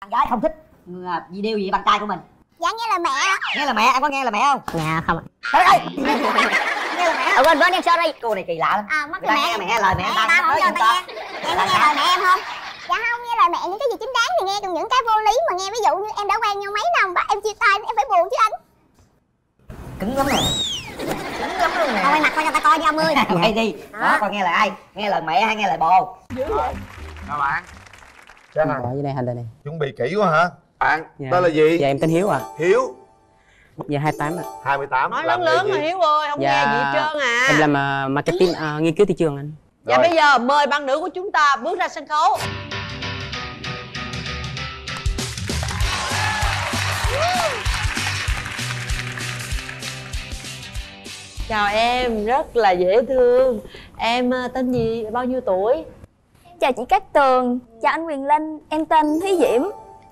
bạn gái không thích à, gì điều gì bạn trai của mình. Dạ nghe lời mẹ nghe là mẹ em có nghe là mẹ không? Dạ không ạ. Trời ơi! Nghe là mẹ. Ờ quên quên em sorry cô này kỳ lạ lắm. À mất người ta mẹ. nghe mẹ lời mẹ mẹ ta nói ta nghe. Em có nghe lời mẹ em không? Dạ. Không nghe lời mẹ những cái gì chính đáng thì nghe còn những cái vô lý mà nghe ví dụ như em đã quen nhau mấy năm và em chia tay em phải buồn chứ anh. Cứng lắm nè cứng lắm luôn nè. Quay mặt coi cho ta coi đi ông ơi. Quay đi. Đó con nghe lời ai? Nghe lời mẹ hay nghe lời bồ? Chào bạn Chào. Ở dưới đây hành đây này Chuẩn bị kỹ quá hả? Bạn, Dạ. tên là gì? Dạ em tên Hiếu à Hiếu. Dạ 28 ạ. 28 nói lớn lớn mà hiếu ơi không Dạ, nghe gì hết trơn à. Em làm uh, marketing uh, nghiên cứu thị trường anh. Dạ Rồi. bây giờ mời bạn nữ của chúng ta bước ra sân khấu. Chào em rất là dễ thương. Em ờ, tên gì? Bao nhiêu tuổi chào chị Cát Tường. Chào anh Quyền Linh. Em tên Thúy Diễm.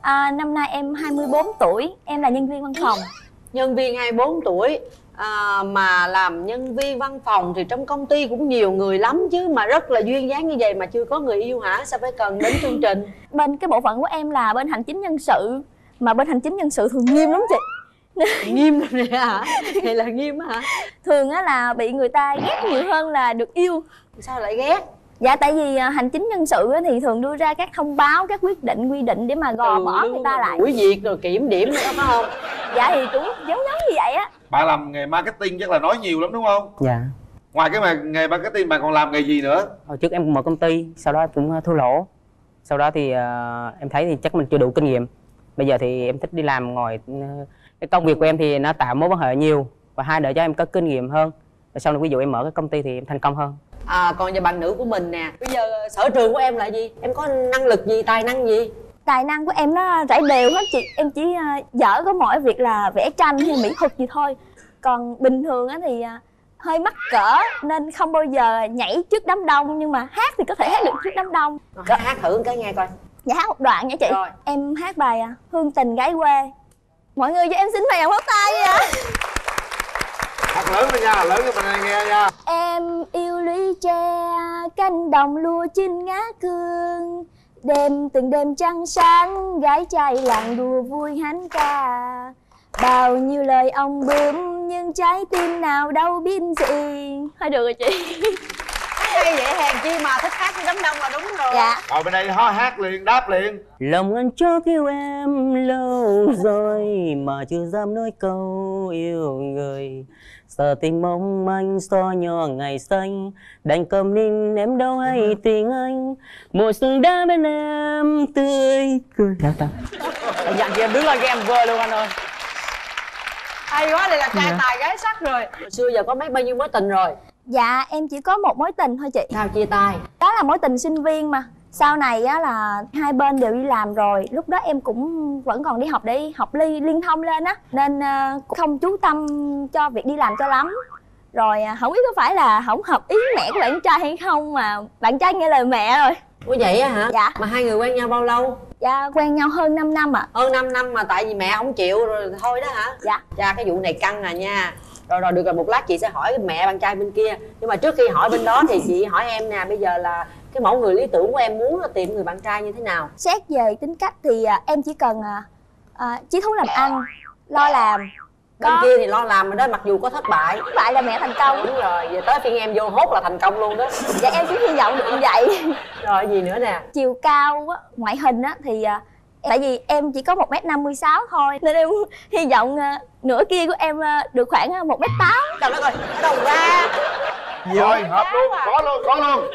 À, năm nay em 24 tuổi. Em là nhân viên văn phòng. Nhân viên 24 tuổi. À, mà làm nhân viên văn phòng thì trong công ty cũng nhiều người lắm chứ mà rất là duyên dáng như vậy mà chưa có người yêu hả? Sao phải cần đến chương trình? Bên cái bộ phận của em là bên hành chính nhân sự. Mà bên hành chính nhân sự thường nghiêm lắm chị. Nghiêm rồi nè hả? Hay là nghiêm hả? Thường á là bị người ta ghét nhiều hơn là được yêu. Sao lại ghét dạ tại vì à, hành chính nhân sự á thì thường đưa ra các thông báo các quyết định quy định để mà gò Từ bỏ lương người ta rồi lại. đuổi việc rồi kiểm điểm nữa phải không? Dạ thì cũng giống giống như vậy á. Bạn làm nghề marketing chắc là nói nhiều lắm đúng không? Dạ. Ngoài cái mà nghề marketing bạn còn làm nghề gì nữa? Hồi trước em mở công ty Sau đó cũng uh, thua lỗ. Sau đó thì uh, em thấy thì chắc mình chưa đủ kinh nghiệm. Bây giờ thì em thích đi làm ngoài uh, Cái công việc của em thì nó tạo mối quan hệ nhiều Và hai đỡ cho em có kinh nghiệm hơn Sau này ví dụ em mở cái công ty thì em thành công hơn. À còn về bạn nữ của mình nè bây giờ sở trường của em là gì? Em có năng lực gì tài năng gì? Tài năng của em nó rải đều hết chị. Em chỉ à, dở có mỗi việc là vẽ tranh hay mỹ thuật gì thôi. Còn bình thường á thì à, hơi mắc cỡ nên không bao giờ nhảy trước đám đông nhưng mà hát thì có thể hát được trước đám đông. Rồi, hát, hát thử cái nghe coi. Dạ hát một đoạn nha chị. Rồi. em hát bài à, hương tình gái quê. Mọi người cho em xin vài pháo tay đi ạ Hát lớn lên nha, lớn cho mình nghe nha. Em yêu lũy tre cánh đồng lúa chín ngã cương Đêm từng đêm trăng sáng gái trai làng đùa vui hánh ca. Bao nhiêu lời ông bướm nhưng trái tim nào đâu biết gì Thôi được rồi chị. Hay vậy hèn chi mà thích hát với đám đông là đúng rồi. Dạ. Rồi bên đây ho hát liền, đáp liền. Lòng anh cho kêu em lâu rồi Mà chưa dám nói câu yêu người Sợ tình mong manh so nhỏ ngày xanh. Đành cầm nín em đâu hay tình anh. Mùa xuân đã bên em tươi cười. Dạ dạ Anh dặn chị em đứng lên cái em vơ luôn anh ơi. Hay quá đây là trai Dạ. tài gái sắc rồi. Hồi xưa giờ có mấy bao nhiêu mối tình rồi? Dạ em chỉ có một mối tình thôi chị. Sao chia tay? Đó là mối tình sinh viên mà sau này á là hai bên đều đi làm rồi lúc đó em cũng vẫn còn đi học để học ly liên thông lên á. Nên ờ, cũng không chú tâm cho việc đi làm cho lắm. Rồi à, không biết có phải là không hợp ý mẹ của bạn trai hay không mà bạn trai nghe lời mẹ rồi. Ủa vậy á hả? Dạ. mà hai người quen nhau bao lâu? Dạ quen nhau hơn 5 năm ạ. Hơn 5 năm mà tại vì mẹ không chịu rồi thôi đó hả? Dạ. Cha cái vụ này căng à nha. Rồi rồi được rồi một lát chị sẽ hỏi mẹ bạn trai bên kia. Nhưng mà trước khi hỏi bên đó thì chị hỏi em nè bây giờ là cái mẫu người lý tưởng của em muốn là tìm người bạn trai như thế nào? Xét về tính cách thì à, em chỉ cần à, à, chí thú làm ăn lo làm bên Có. kia thì lo làm rồi đó mặc dù có thất bại. Thất bại là mẹ thành công. Đúng rồi về tới phiên em vô hốt là thành công luôn đó. Dạ em cũng hy vọng được như vậy. Rồi gì nữa nè? Chiều cao á, ngoại hình á thì à, tại vì em chỉ có một m năm mươi sáu thôi nên em hy vọng à, nửa kia của em à, được khoảng một m tám. Trời đất ơi ở đâu ra Rồi, hợp luôn, có luôn, có luôn.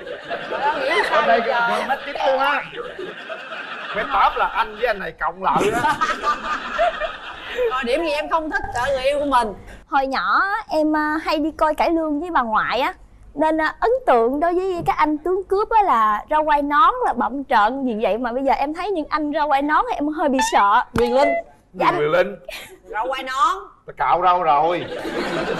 Bây giờ? gần mét chín luôn á. Mét tám là anh với anh này cộng lại đó rồi điểm gì em không thích ở người yêu của mình. Hồi nhỏ em à, hay đi coi cải lương với bà ngoại á. Nên à, ấn tượng đối với các anh tướng cướp á là rau quai nón là bậm trợn. Gì vậy mà bây giờ em thấy những anh rau quai nón thì em hơi bị sợ. Quyền linh. Dạ. Người Linh, rau quay nón cạo râu rồi.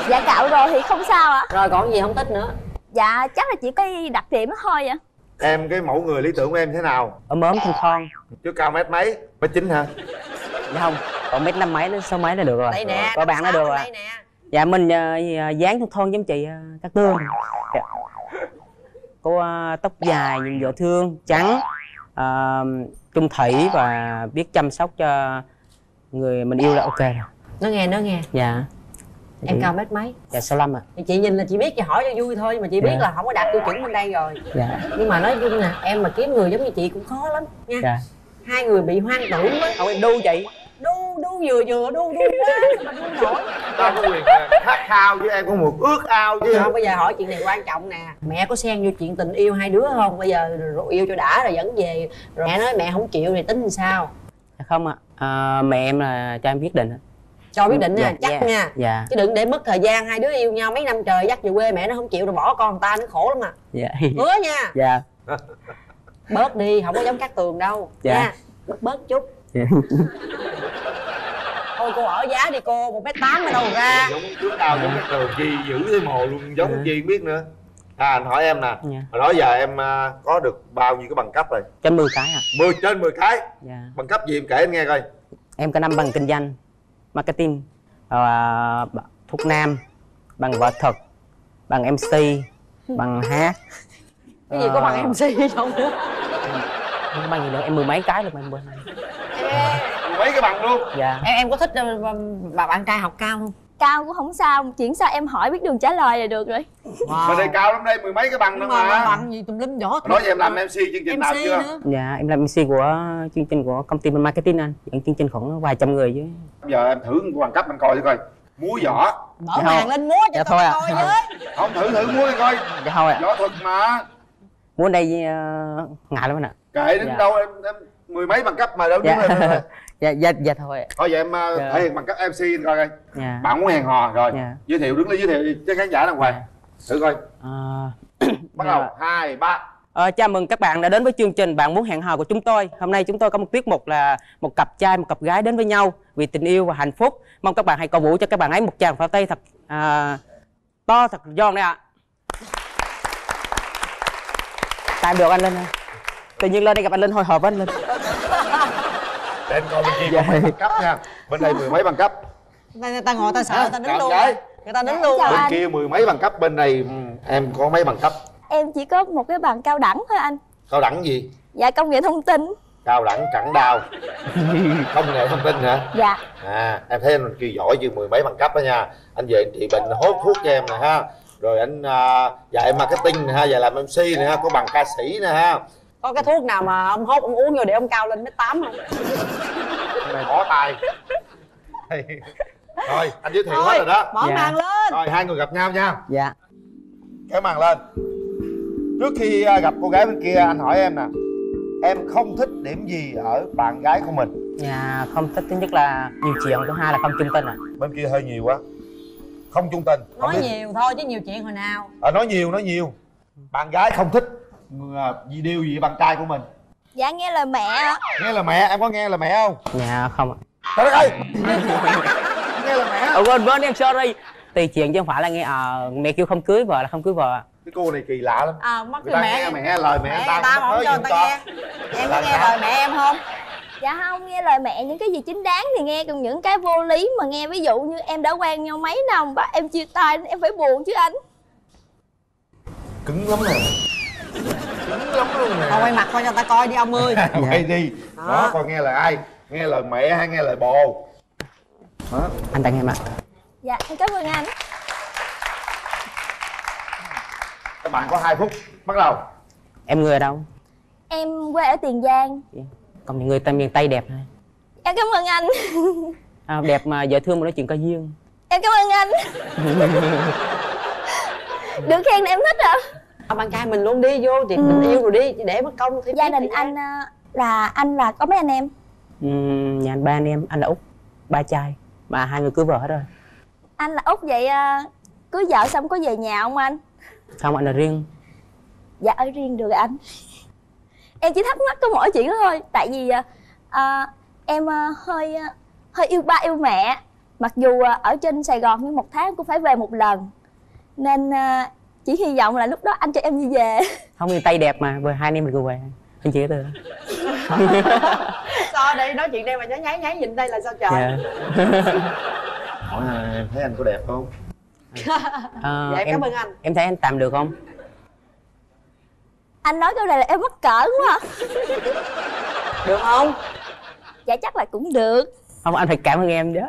Dạ cạo rồi thì không sao ạ. Rồi còn gì không thích nữa? Dạ chắc là chỉ có đặc điểm thôi ạ. Em cái mẫu người lý tưởng của em thế nào? Ở mớm thon thon. Chứ cao mét mấy? Mét chín hả? Dạ không Còn mét năm mấy đến sáu mấy là được rồi. Đây nè Có bạn nó được rồi. đây nè. Dạ mình uh, dáng thon thon giống chị uh, Cát Tường. Dạ. Cô uh, tóc dài nhìn dễ thương trắng à, chung thủy và biết chăm sóc cho người mình yêu là ok rồi nó nghe nó nghe. Dạ. Em cao mét mấy? Dạ 65 ạ thì chị nhìn là chị biết chị hỏi cho vui thôi nhưng mà chị biết Dạ. là không có đạt tiêu chuẩn bên đây rồi. Dạ. Nhưng mà nói chung là em mà kiếm người giống như chị cũng khó lắm nha. Dạ. Hai người bị hoang tưởng quá. Không em đu chị. Đu đu vừa vừa đu đu quá mà đu nổi. Ta có quyền khát khao với em có một ước ao chứ. Không bây giờ hỏi chuyện này quan trọng nè. Mẹ có xen vô chuyện tình yêu hai đứa không? Bây giờ rồi yêu cho đã rồi dẫn về. Rồi mẹ nói mẹ không chịu thì tính làm sao? Dạ không ạ. À, mẹ em là cho em quyết định ạ. Cho quyết định nha Dạ, chắc dạ, nha. dạ. Chứ đừng để mất thời gian hai đứa yêu nhau mấy năm trời dắt về quê mẹ nó không chịu rồi bỏ con người ta nó khổ lắm à. Dạ. Hứa nha. Dạ. Bớt đi không có giống cát tường đâu. Dạ. nha bớt bớt chút. Dạ. thôi cô ở giá đi cô một mét tám ở đâu ra. Giống trước ao giống cái tường chi giữ thế mồ luôn giống Dạ. chi biết nữa. À anh hỏi em nè. Dạ. hồi đó giờ em à, có được bao nhiêu cái bằng cấp rồi? Trên 10 cái ạ. 10 trên 10 cái? Dạ. Bằng cấp gì em kể anh nghe coi. Em có năm bằng kinh doanh marketing à, thuốc nam bằng võ thuật bằng mc bằng hát. Cái gì có bằng mc không nữa không bằng gì nữa em mười mấy cái luôn em quên mấy cái bằng luôn? Dạ. Em em có thích ờ, bà bạn trai học cao không cao cũng không sao chuyện sao em hỏi biết đường trả lời là được rồi. Bên đây cao lắm đây mười mấy cái bằng nữa mà mà. bằng gì tùm lum võ thuật nói giờ em làm mc chương trình nào MC chưa? nữa. Dạ em làm mc của chương trình của công ty marketing anh. Dẫn chương trình khoảng vài trăm người chứ. Giờ em thử bằng cấp anh coi thử coi. Múa võ. Mở Dạ màn lên múa cho Dạ thôi ạ. coi với. Không thử thử múa đi coi. Dạ thôi ạ. Võ thuật mà. Muốn đây uh, ngại lắm anh ạ. Kệ đến Dạ. đâu em, em mười mấy bằng cấp mà đâu đứng dạ thôi dạ dạ dạ thôi thôi giờ em à, Dạ. thể hiện bằng cấp mc coi coi dạ bạn muốn hẹn hò rồi Dạ. giới thiệu đứng lên giới thiệu cho khán giả đàng hoàng thử coi à, bắt dạ. đầu hai ba Ờ, chào mừng các bạn đã đến với chương trình Bạn muốn hẹn hò của chúng tôi. Hôm nay chúng tôi có một tiết mục là một cặp trai, một cặp gái đến với nhau vì tình yêu và hạnh phúc. Mong các bạn hãy cổ vũ cho các bạn ấy một tràng pháo tay thật à, to, thật giòn đấy ạ. Tạm được anh Linh ơi. Tự nhiên lên đây gặp anh Linh hồi hộp với anh Linh. Để em coi bên kia Dạ. có mấy bằng cấp nha. Bên đây mười mấy bằng cấp? Người ta ngồi ta sợ người ta đứng luôn. người ta đứng luôn. Bên anh. kia mười mấy bằng cấp bên này ừ, em có mấy bằng cấp? Em chỉ có một cái bằng cao đẳng thôi anh. Cao đẳng gì? Dạ công nghệ thông tin. Cao đẳng chẳng đau. Công nghệ thông tin hả? Dạ. À em thấy anh kia giỏi chứ mười mấy bằng cấp đó nha. Anh về anh trị bệnh hốt thuốc cho em nè ha. Rồi anh à, dạy marketing nè ha dạy làm mc nè ha có bằng ca sĩ nè ha có cái thuốc nào mà ông hốt ông uống vô để ông cao lên mét tám không Cái này bỏ tài rồi anh giới thiệu hết rồi đó. mở Dạ. màn lên. Rồi hai người gặp nhau nha. Dạ. kéo màn lên. Trước khi à, gặp cô gái bên kia anh hỏi em nè. Em không thích điểm gì ở bạn gái của mình? Nhà không thích. Thứ nhất là nhiều chuyện, thứ hai là không trung tin ạ. bên kia hơi nhiều quá. Không trung tình nói nhiều thôi chứ nhiều chuyện hồi nào. À, nói nhiều nói nhiều. Bạn gái không thích. à, gì điều gì bạn trai của mình. Dạ nghe lời mẹ ạ. nghe là mẹ em có nghe là mẹ không? Nhà không ạ. trời đất ơi! Nghe là mẹ Ồ quên quên em sorry. Tùy chuyện chứ không phải là nghe ờ, mẹ kêu không cưới vợ là không cưới vợ. ạ. cái cô này kỳ lạ lắm. À mắc người ta mẹ nghe mẹ lời mẹ, mẹ ta mà không cho người ta nghe. Em có nghe lời mẹ em không? Dạ không nghe lời mẹ những cái gì chính đáng thì nghe. Còn những cái vô lý mà nghe ví dụ như em đã quen nhau mấy năm và em chia tay em phải buồn chứ anh. Cứng lắm nè cứng lắm luôn nè thôi quay mặt coi cho ta coi đi ông ơi. Quay đi. Đó. đó coi nghe lời ai nghe lời mẹ hay nghe lời bồ. Đó. Anh tặng em ạ. dạ em cảm ơn anh. Các bạn có 2 phút bắt đầu. Em người ở đâu? em quê ở tiền giang. Còn những người ta miền Tây đẹp này. em cảm ơn anh. À, đẹp mà dễ thương mà nói chuyện có duyên. em cảm ơn anh. Được khen là em thích à Ông bạn trai mình luôn đi vô thì mình yêu rồi đi để mất công thì gia đình anh à, là anh là có mấy anh em? Ừm, nhà anh ba anh em, anh là Út, ba trai. Mà hai người cưới vợ hết rồi. anh là út vậy à, cưới vợ xong có về nhà không anh? Không anh là riêng. dạ ở riêng được anh. Em chỉ thắc mắc có mỗi chuyện đó thôi tại vì à, em hơi hơi yêu ba yêu mẹ. Mặc dù ở trên sài gòn nhưng một tháng cũng phải về một lần. Nên à, chỉ hy vọng là lúc đó anh cho em đi về Không miền Tây đẹp mà, vừa hai anh em mình cùng về. Anh chị đó. sao đây nói chuyện đây mà nháy nháy nháy nhìn đây là sao trời Dạ. hỏi là em thấy anh có đẹp không Ờ, dạ em cảm ơn anh Em thấy anh tạm được không? anh nói câu này là em mắc cỡ quá à. được không dạ chắc là cũng được không anh phải cảm ơn em đó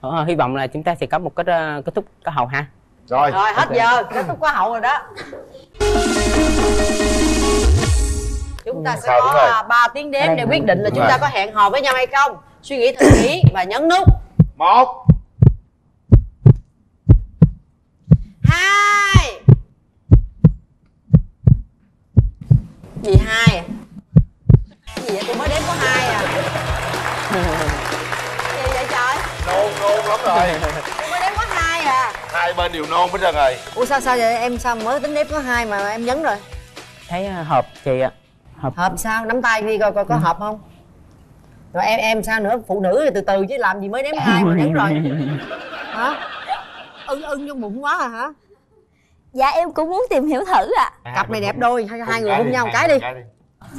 Ờ, hy vọng là chúng ta sẽ có một kết ờ, kết thúc có hậu ha rồi rồi hết Ok. giờ. Kết thúc quá hậu rồi đó. Chúng ta sẽ Sao, đúng rồi. có 3 tiếng đếm để quyết định là Đúng chúng rồi. ta có hẹn hò với nhau hay không. Suy nghĩ thật kỹ và nhấn nút. Một. Hai. Gì hai à? Gì vậy? Tôi mới đếm có hai à. Gì vậy trời? Nôn nôn lắm rồi tôi mới đếm có hai à hai bên đều nôn hết trơn rồi. Ủa sao sao vậy? Em sao mới tính đếm có hai mà em nhấn rồi? Thấy ờ, hợp chị ạ. Hợp. Hợp sao? Nắm tay đi coi coi có hợp không? Rồi em em sao nữa? Phụ nữ thì từ từ chứ làm gì mới đếm hai mà nhấn rồi. Hả? Ưng ưng trong bụng quá à hả? Dạ em cũng muốn tìm hiểu thử ạ. Cặp này đẹp đôi hai, hai người hôn nhau một cái đi. đi.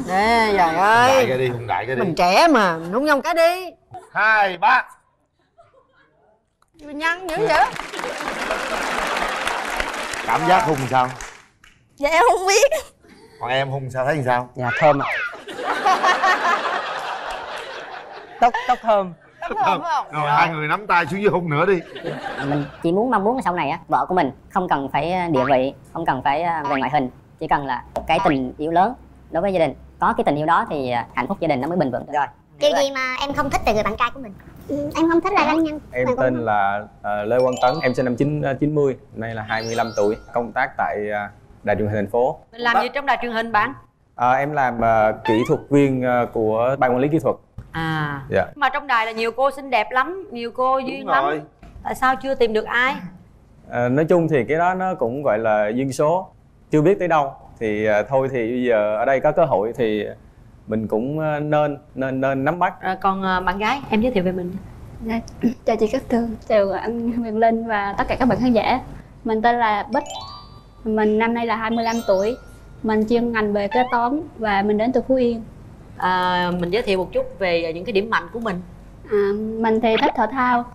Nè trời hôn đại ơi. cái đi đại cái đi. Mình trẻ mà hôn nhau một cái đi. Hai ba nhăn dữ vậy? Cảm giác hung sao? Dạ em không biết. Còn em hung sao thấy sao? Dạ thơm ạ. Tóc tóc thơm. Đúng không? Rồi hai người nắm tay xuống dưới hung nữa đi. Mình chỉ muốn mong muốn là sau này á vợ của mình không cần phải ờ, địa vị không cần phải ờ, về ngoại hình. Chỉ cần là cái tình yêu lớn đối với gia đình. Có cái tình yêu đó thì ờ, hạnh phúc gia đình nó mới bền vững. Rồi điều gì mà em không thích từ người bạn trai của mình? Ừ, em không thích là lăng nhăng Em Mà cũng tên là ờ, Lê Quang Tấn, em sinh năm 9, 90, nay là 25 tuổi, công tác tại ờ, Đài truyền hình thành phố. mình làm gì trong đài truyền hình bạn? Ờ, em làm ờ, kỹ thuật viên ờ, của ban quản lý kỹ thuật. à. Dạ. mà trong đài là nhiều cô xinh đẹp lắm nhiều cô duyên lắm. tại sao chưa tìm được ai? Ờ, nói chung thì cái đó nó cũng gọi là duyên số, chưa biết tới đâu. Thì ờ, thôi thì bây giờ ở đây có cơ hội thì mình cũng ờ, nên nên nên nắm bắt. rồi còn ờ, bạn gái em giới thiệu về mình. Dạ, chào chị Cát Tường, chào anh Huyền Linh và tất cả các bạn khán giả. Mình tên là Bích Mình năm nay là 25 tuổi. Mình chuyên ngành về kế toán và mình đến từ Phú Yên. À, mình giới thiệu một chút về những cái điểm mạnh của mình. À, Mình thì thích thể thao.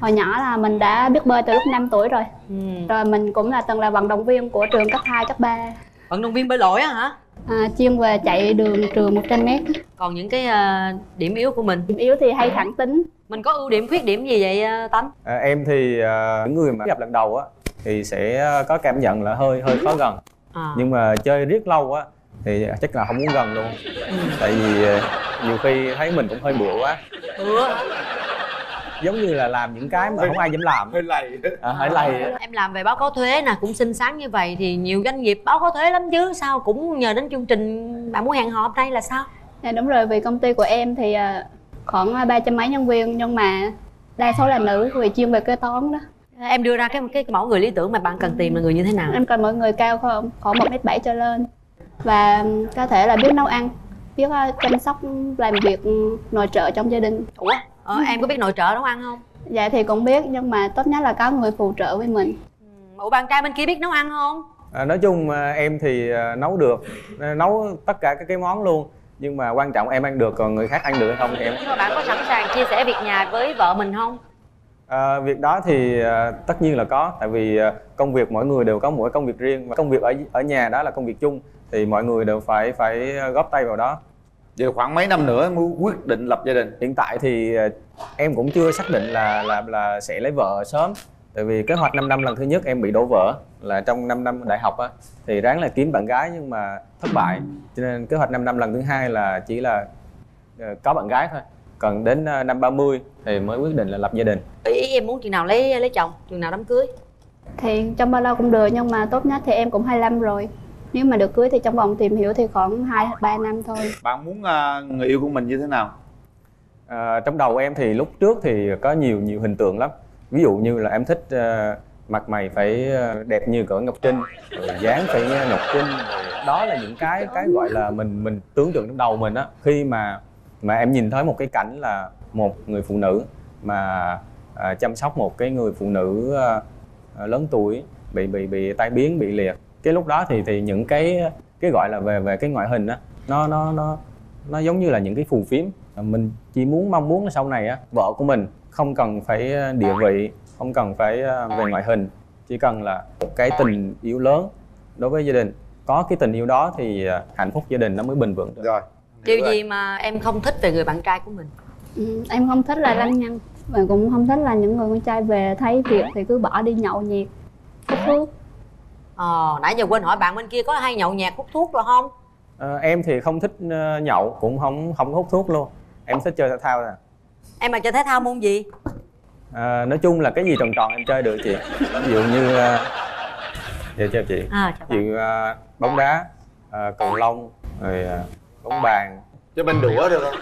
Hồi nhỏ là mình đã biết bơi từ lúc 5 tuổi rồi. Ừ. Rồi mình cũng là từng là vận động viên của trường cấp 2, cấp 3 vận động viên bơi lội á hả à, Chuyên về chạy đường trường 100m còn những cái ờ, điểm yếu của mình? Điểm yếu thì hay thẳng tính. Mình có ưu điểm khuyết điểm gì vậy ờ, tánh? Ờ, em thì ờ, những người mà gặp lần đầu á thì sẽ có cảm nhận là hơi hơi khó gần. à. nhưng mà chơi riết lâu á thì chắc là không muốn gần luôn. Tại vì ờ, nhiều khi thấy mình cũng hơi bựa quá. Bữa giống như là làm những cái mà không ai dám làm. hơi lầy. À, hơi lầy em làm về báo cáo thuế nè cũng xinh xắn như vậy thì nhiều doanh nghiệp báo cáo thuế lắm chứ sao cũng nhờ đến chương trình bạn muốn hẹn hò hôm nay là sao? Dạ đúng rồi, vì công ty của em thì à, khoảng à, ba trăm mấy nhân viên Nhưng mà đa số là nữ vì chuyên về kế toán đó. Em đưa ra cái cái mẫu người lý tưởng mà bạn cần tìm là người như thế nào? Em cần mọi người cao không khoảng một m bảy trở lên. Và có thể là biết nấu ăn biết ờ, chăm sóc làm việc nội trợ trong gia đình. Ủa ờ, em có biết nội trợ nấu ăn không? Dạ thì cũng biết nhưng mà tốt nhất là có người phù trợ với mình. Ủa bạn trai bên kia biết nấu ăn không? À, nói chung à, em thì à, nấu được à, nấu tất cả các cái món luôn. Nhưng mà quan trọng em ăn được còn người khác ăn được hay không thì em nhưng mà bạn có sẵn sàng chia sẻ việc nhà với vợ mình không? À, việc đó thì à, tất nhiên là có. Tại vì à, công việc mỗi người đều có mỗi công việc riêng. Và công việc ở ở nhà đó là công việc chung. Thì mọi người đều phải phải góp tay vào đó Giờ khoảng mấy năm nữa mới quyết định lập gia đình? Hiện tại thì à, em cũng chưa xác định là là là sẽ lấy vợ sớm. Tại vì kế hoạch 5 năm lần thứ nhất em bị đổ vỡ là trong 5 năm đại học á thì ráng là kiếm bạn gái nhưng mà thất bại. Cho nên kế hoạch 5 năm lần thứ hai là chỉ là ờ, có bạn gái thôi. Còn đến ờ, năm 30 thì mới quyết định là lập gia đình. Ý, ý em muốn chừng nào lấy lấy chồng chừng nào đám cưới? Thì trong bao lâu cũng được nhưng mà tốt nhất thì em cũng 25 rồi nếu mà được cưới thì trong vòng tìm hiểu thì khoảng 2 3 năm thôi. Bạn muốn à, người yêu của mình như thế nào? À, trong đầu em thì lúc trước thì có nhiều nhiều hình tượng lắm. Ví dụ như là em thích ờ, mặt mày phải đẹp như cỡ Ngọc Trinh rồi dáng phải như Ngọc Trinh đó là những cái cái gọi là mình mình tưởng tượng trong đầu mình á. Khi mà mà em nhìn thấy một cái cảnh là một người phụ nữ mà à, chăm sóc một cái người phụ nữ à, lớn tuổi bị bị bị tai biến bị liệt cái lúc đó thì thì những cái cái gọi là về về cái ngoại hình á nó nó nó nó giống như là những cái phù phiếm. Mình chỉ muốn mong muốn là sau này á vợ của mình không cần phải ờ, địa vị không cần phải ờ, về ngoại hình. Chỉ cần là cái tình yêu lớn đối với gia đình. Có cái tình yêu đó thì à, hạnh phúc gia đình nó mới bền vững được. Rồi điều gì mà em không thích về người bạn trai của mình? Ừ, em không thích là lăng nhăng. Và cũng không thích là những người con trai về thấy việc thì cứ bỏ đi nhậu nhẹt hút thuốc ờ nãy giờ quên hỏi bạn bên kia có hay nhậu nhẹt hút thuốc rồi không? Ờ, em thì không thích ờ, nhậu cũng không không hút thuốc luôn. Em thích chơi thể thao nè. Em mà chơi thể thao môn gì? Ờ, nói chung là cái gì tròn tròn em chơi được chị. Ví dụ như uh, dạ chào chị. À chào ví dụ ờ, bóng đá ờ, cầu lông rồi ờ, bóng bàn. Chơi bên đũa được không?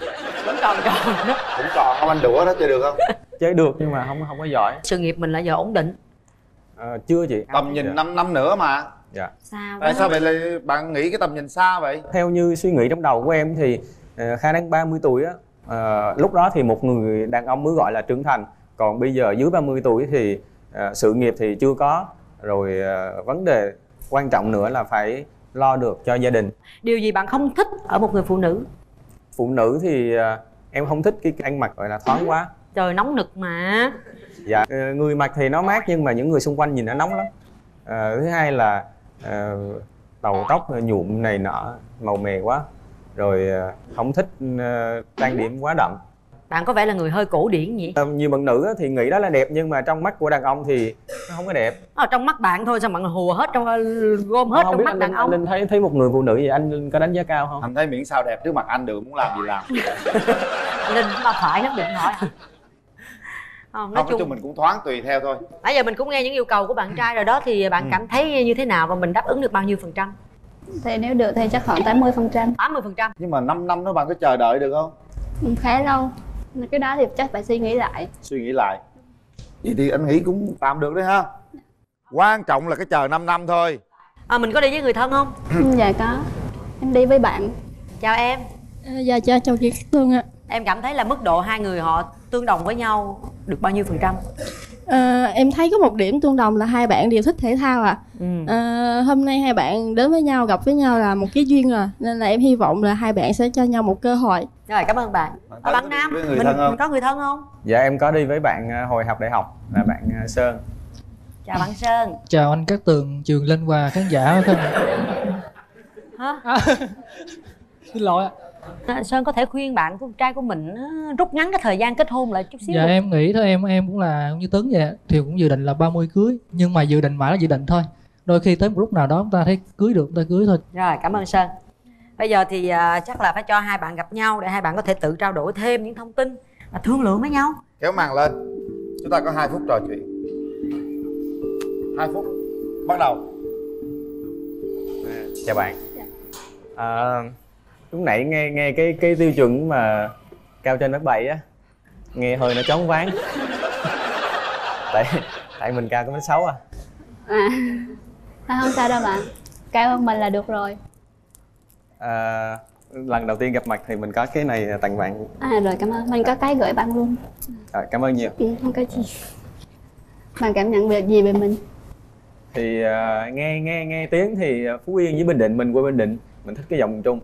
Vẫn còn tròn đó cũng còn không? Anh đũa đó chơi được không? Chơi được nhưng mà không không có giỏi. Sự nghiệp mình là giờ ổn định Ờ, chưa chị? Tầm nhìn 5 năm nữa mà. Dạ. Sao tại sao vậy là bạn nghĩ cái tầm nhìn xa vậy? Theo như suy nghĩ trong đầu của em thì khả năng 30 tuổi á. Ờ, lúc đó thì một người đàn ông mới gọi là trưởng thành. Còn bây giờ dưới 30 tuổi thì ờ, sự nghiệp thì chưa có. Rồi ờ, vấn đề quan trọng nữa là phải lo được cho gia đình. Điều gì bạn không thích ở một người phụ nữ? Phụ nữ thì ờ, em không thích cái ăn mặc gọi là thoáng quá. Trời nóng nực mà dạ. Ờ, người mặc thì nó mát nhưng mà những người xung quanh nhìn nó nóng lắm. Ờ, thứ hai là ờ, đầu tóc nhuộm này nọ màu mè quá. Rồi không thích trang điểm quá đậm. Bạn có vẻ là người hơi cổ điển nhỉ? Ờ, nhiều bạn nữ á thì nghĩ đó là đẹp nhưng mà trong mắt của đàn ông thì nó không có đẹp. Ở trong mắt bạn thôi sao bạn hùa hết trong gom hết không trong biết mắt anh, đàn ông? Anh Linh thấy thấy một người phụ nữ vậy anh Linh có đánh giá cao không? Anh thấy miễn sao đẹp trước mặt anh được muốn làm gì làm. Linh mà phải lắm định hỏi không, nói không nói chung chung mình cũng thoáng tùy theo thôi. Nãy giờ mình cũng nghe những yêu cầu của bạn trai rồi đó thì bạn cảm thấy như thế nào và mình đáp ứng được bao nhiêu phần trăm? Thì nếu được thì chắc khoảng 80 phần trăm. 80 phần trăm. Nhưng mà 5 năm nữa bạn có chờ đợi được không? Khá lâu. Cái đó thì chắc phải suy nghĩ lại. Suy nghĩ lại. Vậy thì anh nghĩ cũng tạm được đấy ha. Quan trọng là cái chờ 5 năm thôi. À, mình có đi với người thân không? Dạ có. Em đi với bạn. Chào em. Dạ chào chào chị Cát Tường ạ. Em cảm thấy là mức độ hai người họ tương đồng với nhau được bao nhiêu phần trăm? À, Em thấy có một điểm tương đồng là hai bạn đều thích thể thao ạ. Ừ. à, Hôm nay hai bạn đến với nhau, gặp với nhau là một cái duyên rồi Nên là em hy vọng là hai bạn sẽ cho nhau một cơ hội. Rồi cảm ơn bạn. Bạn à, bạn nam mình, mình có người thân không? Dạ em có đi với bạn ờ, hồi học đại học là bạn ờ, Sơn. Chào bạn sơn. Chào anh Cát Tường, Trường Linh và khán giả hả? À, Xin lỗi ạ. À, sơn có thể khuyên bạn con trai của mình á, rút ngắn cái thời gian kết hôn lại chút xíu Dạ được. em nghĩ thôi em em cũng là như Tấn vậy ạ. Thì cũng dự định là 30 cưới Nhưng mà dự định mãi là dự định thôi. Đôi khi tới một lúc nào đó chúng ta thấy cưới được chúng ta cưới thôi. Rồi cảm ơn sơn. Bây giờ thì à, chắc là phải cho hai bạn gặp nhau để hai bạn có thể tự trao đổi thêm những thông tin và thương lượng với nhau. Kéo màn lên. Chúng ta có 2 phút trò chuyện. 2 phút. Bắt đầu. Chào bạn. À, lúc nãy nghe nghe cái cái tiêu chuẩn mà cao trên mét bảy á nghe hơi nó chóng váng. Tại tại mình cao có mét sáu à. À không sao đâu bạn cao hơn mình là được rồi. À, lần đầu tiên gặp mặt thì mình có cái này tặng bạn. À rồi cảm ơn. Mình có cái gửi bạn luôn. À, cảm ơn nhiều. Ừ, không có gì. Bạn cảm nhận việc gì về mình? Thì à, nghe nghe nghe tiếng thì phú yên với bình định mình quê bình định mình thích cái giọng trung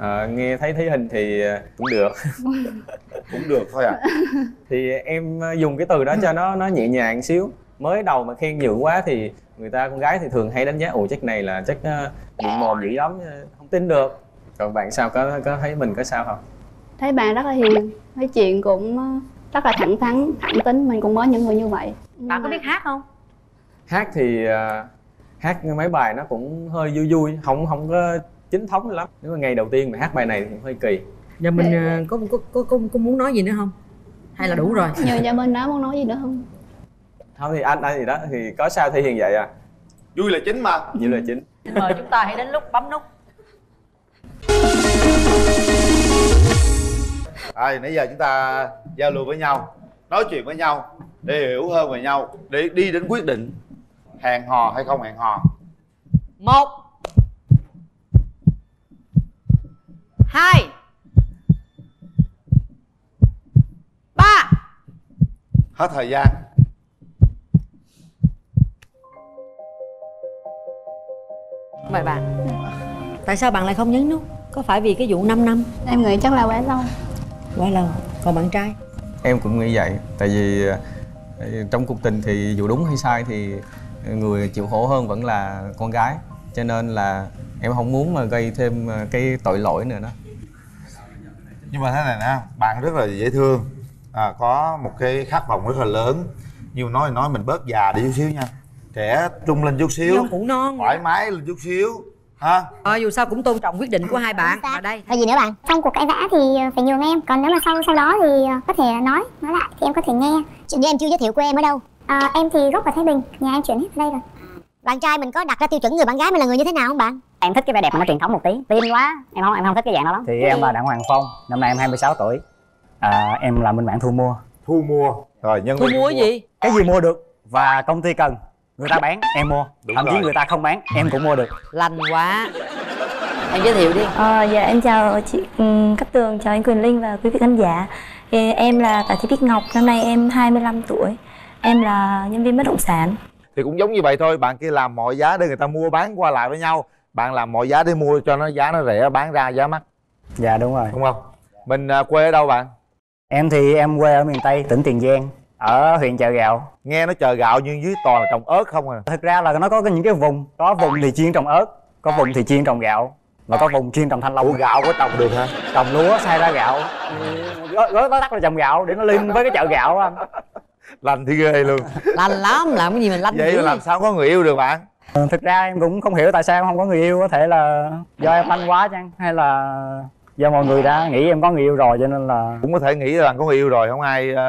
à, nghe thấy thấy hình thì à, cũng được. Cũng được thôi à thì em à, dùng cái từ đó cho nó nó nhẹ nhàng xíu. Mới đầu mà khen nhiều quá thì người ta con gái thì thường hay đánh giá ồ chắc này là chắc uh, miệng mồm dữ lắm không tin được. Còn bạn sao có có thấy mình có sao không? Thấy bạn rất là hiền nói chuyện cũng ờ, rất là thẳng thắn thẳng tính mình cũng có những người như vậy. Bạn có biết hát không? Hát thì à, hát mấy bài nó cũng hơi vui vui không không có chính thống lắm. Nếu mà ngày đầu tiên mà hát bài này thì cũng hơi kỳ. Giờ mình à, có, có có có có muốn nói gì nữa không? Hay là đủ rồi? Nhờ cho bên đó muốn nói gì nữa không? Thôi thì anh anh gì đó thì có sao thể hiện vậy à? Vui là chính mà. Như là chính. Mời chúng ta hãy đến lúc bấm nút. Rồi, nãy giờ chúng ta giao lưu với nhau Nói chuyện với nhau Để hiểu hơn về nhau Để đi đến quyết định Hẹn hò hay không hẹn hò. Một hai. Ba. Hết thời gian. Mời bạn. Tại sao bạn lại không nhấn nút? Có phải vì cái vụ 5 năm? Em nghĩ chắc là quá lâu. Quá lâu. Còn bạn trai? Em cũng nghĩ vậy. Tại vì ờ, trong cuộc tình thì dù đúng hay sai thì người chịu khổ hơn vẫn là con gái. Cho nên là em không muốn mà gây thêm ờ, cái tội lỗi nữa đó nhưng mà thế này nè bạn rất là dễ thương. À, có một cái khát vọng rất là lớn. Nhưng nói thì nói mình bớt già đi chút xíu nha. Trẻ trung lên chút xíu. Cũng non. Thoải mái lên chút xíu. Ha? Ờ, dù sao cũng tôn trọng quyết định của hai bạn. Ở đây. Rồi gì nữa bạn? Trong cuộc cãi vã thì ờ, phải nhường em. Còn nếu mà sau sau đó thì ờ, có thể nói Nói lại thì em có thể nghe. Chuyện em chưa giới thiệu quê em ở đâu? À, em thì gốc ở Thái Bình. Nhà em chuyển hết ở đây rồi. Bạn trai mình có đặt ra tiêu chuẩn người bạn gái mình là người như thế nào không bạn? Em thích cái vẻ đẹp mà nó truyền thống một tí. Tin quá. Em không em không thích cái dạng đó lắm. Thì em là đặng hoàng phong. Năm nay em 26 tuổi. À, em là bên mảng thu mua. Thu mua. Rồi nhân thu mua cái gì? Cái gì mua được? Và công ty cần. Người ta bán em mua. Đúng thậm chí người ta không bán em cũng mua được. Lành quá. Em giới thiệu đi. Ờ, dạ em chào chị um, Cát Tường, chào anh Quyền Linh và quý vị khán giả. Thì Em là Tạ Thị Bích Ngọc, năm nay em 25 tuổi. Em là nhân viên bất động sản. Thì cũng giống như vậy thôi bạn kia làm mọi giá để người ta mua bán qua lại với nhau bạn làm mọi giá để mua cho nó giá nó rẻ bán ra giá mắc. Dạ đúng rồi. Đúng không? Mình à, quê ở đâu bạn? Em thì em quê ở miền tây tỉnh tiền giang ở huyện chợ gạo. Nghe nó chờ gạo nhưng dưới toàn là trồng ớt không à? Thực ra là nó có những cái vùng có vùng thì chuyên trồng ớt có vùng thì chuyên trồng gạo và có vùng chuyên trồng thanh long. Ủa gạo có trồng được hả? Trồng lúa sai ra gạo. Gói gói tắt là trồng gạo để nó liên với cái chợ gạo á anh. Lành thì ghê luôn. Lành lắm làm cái gì mình lanh vậy mà làm sao có người yêu được bạn thực ra em cũng không hiểu tại sao em không có người yêu có thể là do em lanh quá chăng? Hay là do mọi người đã nghĩ em có người yêu rồi cho nên là cũng có thể nghĩ là bạn có người yêu rồi không ai ờ,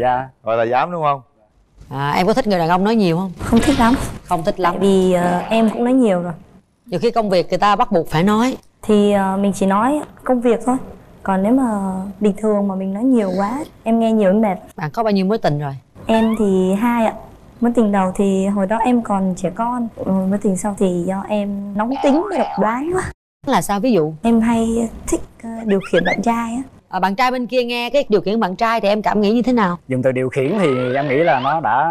dạ. gọi là dám đúng không? À, em có thích người đàn ông nói nhiều không? Không thích lắm. Không thích lắm. Tại vì ờ, em cũng nói nhiều rồi. Nhiều khi công việc người ta bắt buộc phải nói. Thì ờ, mình chỉ nói công việc thôi. Còn nếu mà bình thường mà mình nói nhiều quá Em nghe nhiều em mệt. Bạn có bao nhiêu mối tình rồi? Em thì hai ạ Mối tình đầu thì hồi đó em còn trẻ con. Ừ, Mối tình sau thì do em nóng tính và độc đoán quá. Là sao? Ví dụ? Em hay thích ờ, điều khiển bạn trai á. À, bạn trai bên kia nghe cái điều kiện bạn trai thì em cảm nghĩ như thế nào? Dùng từ điều khiển thì em nghĩ là nó đã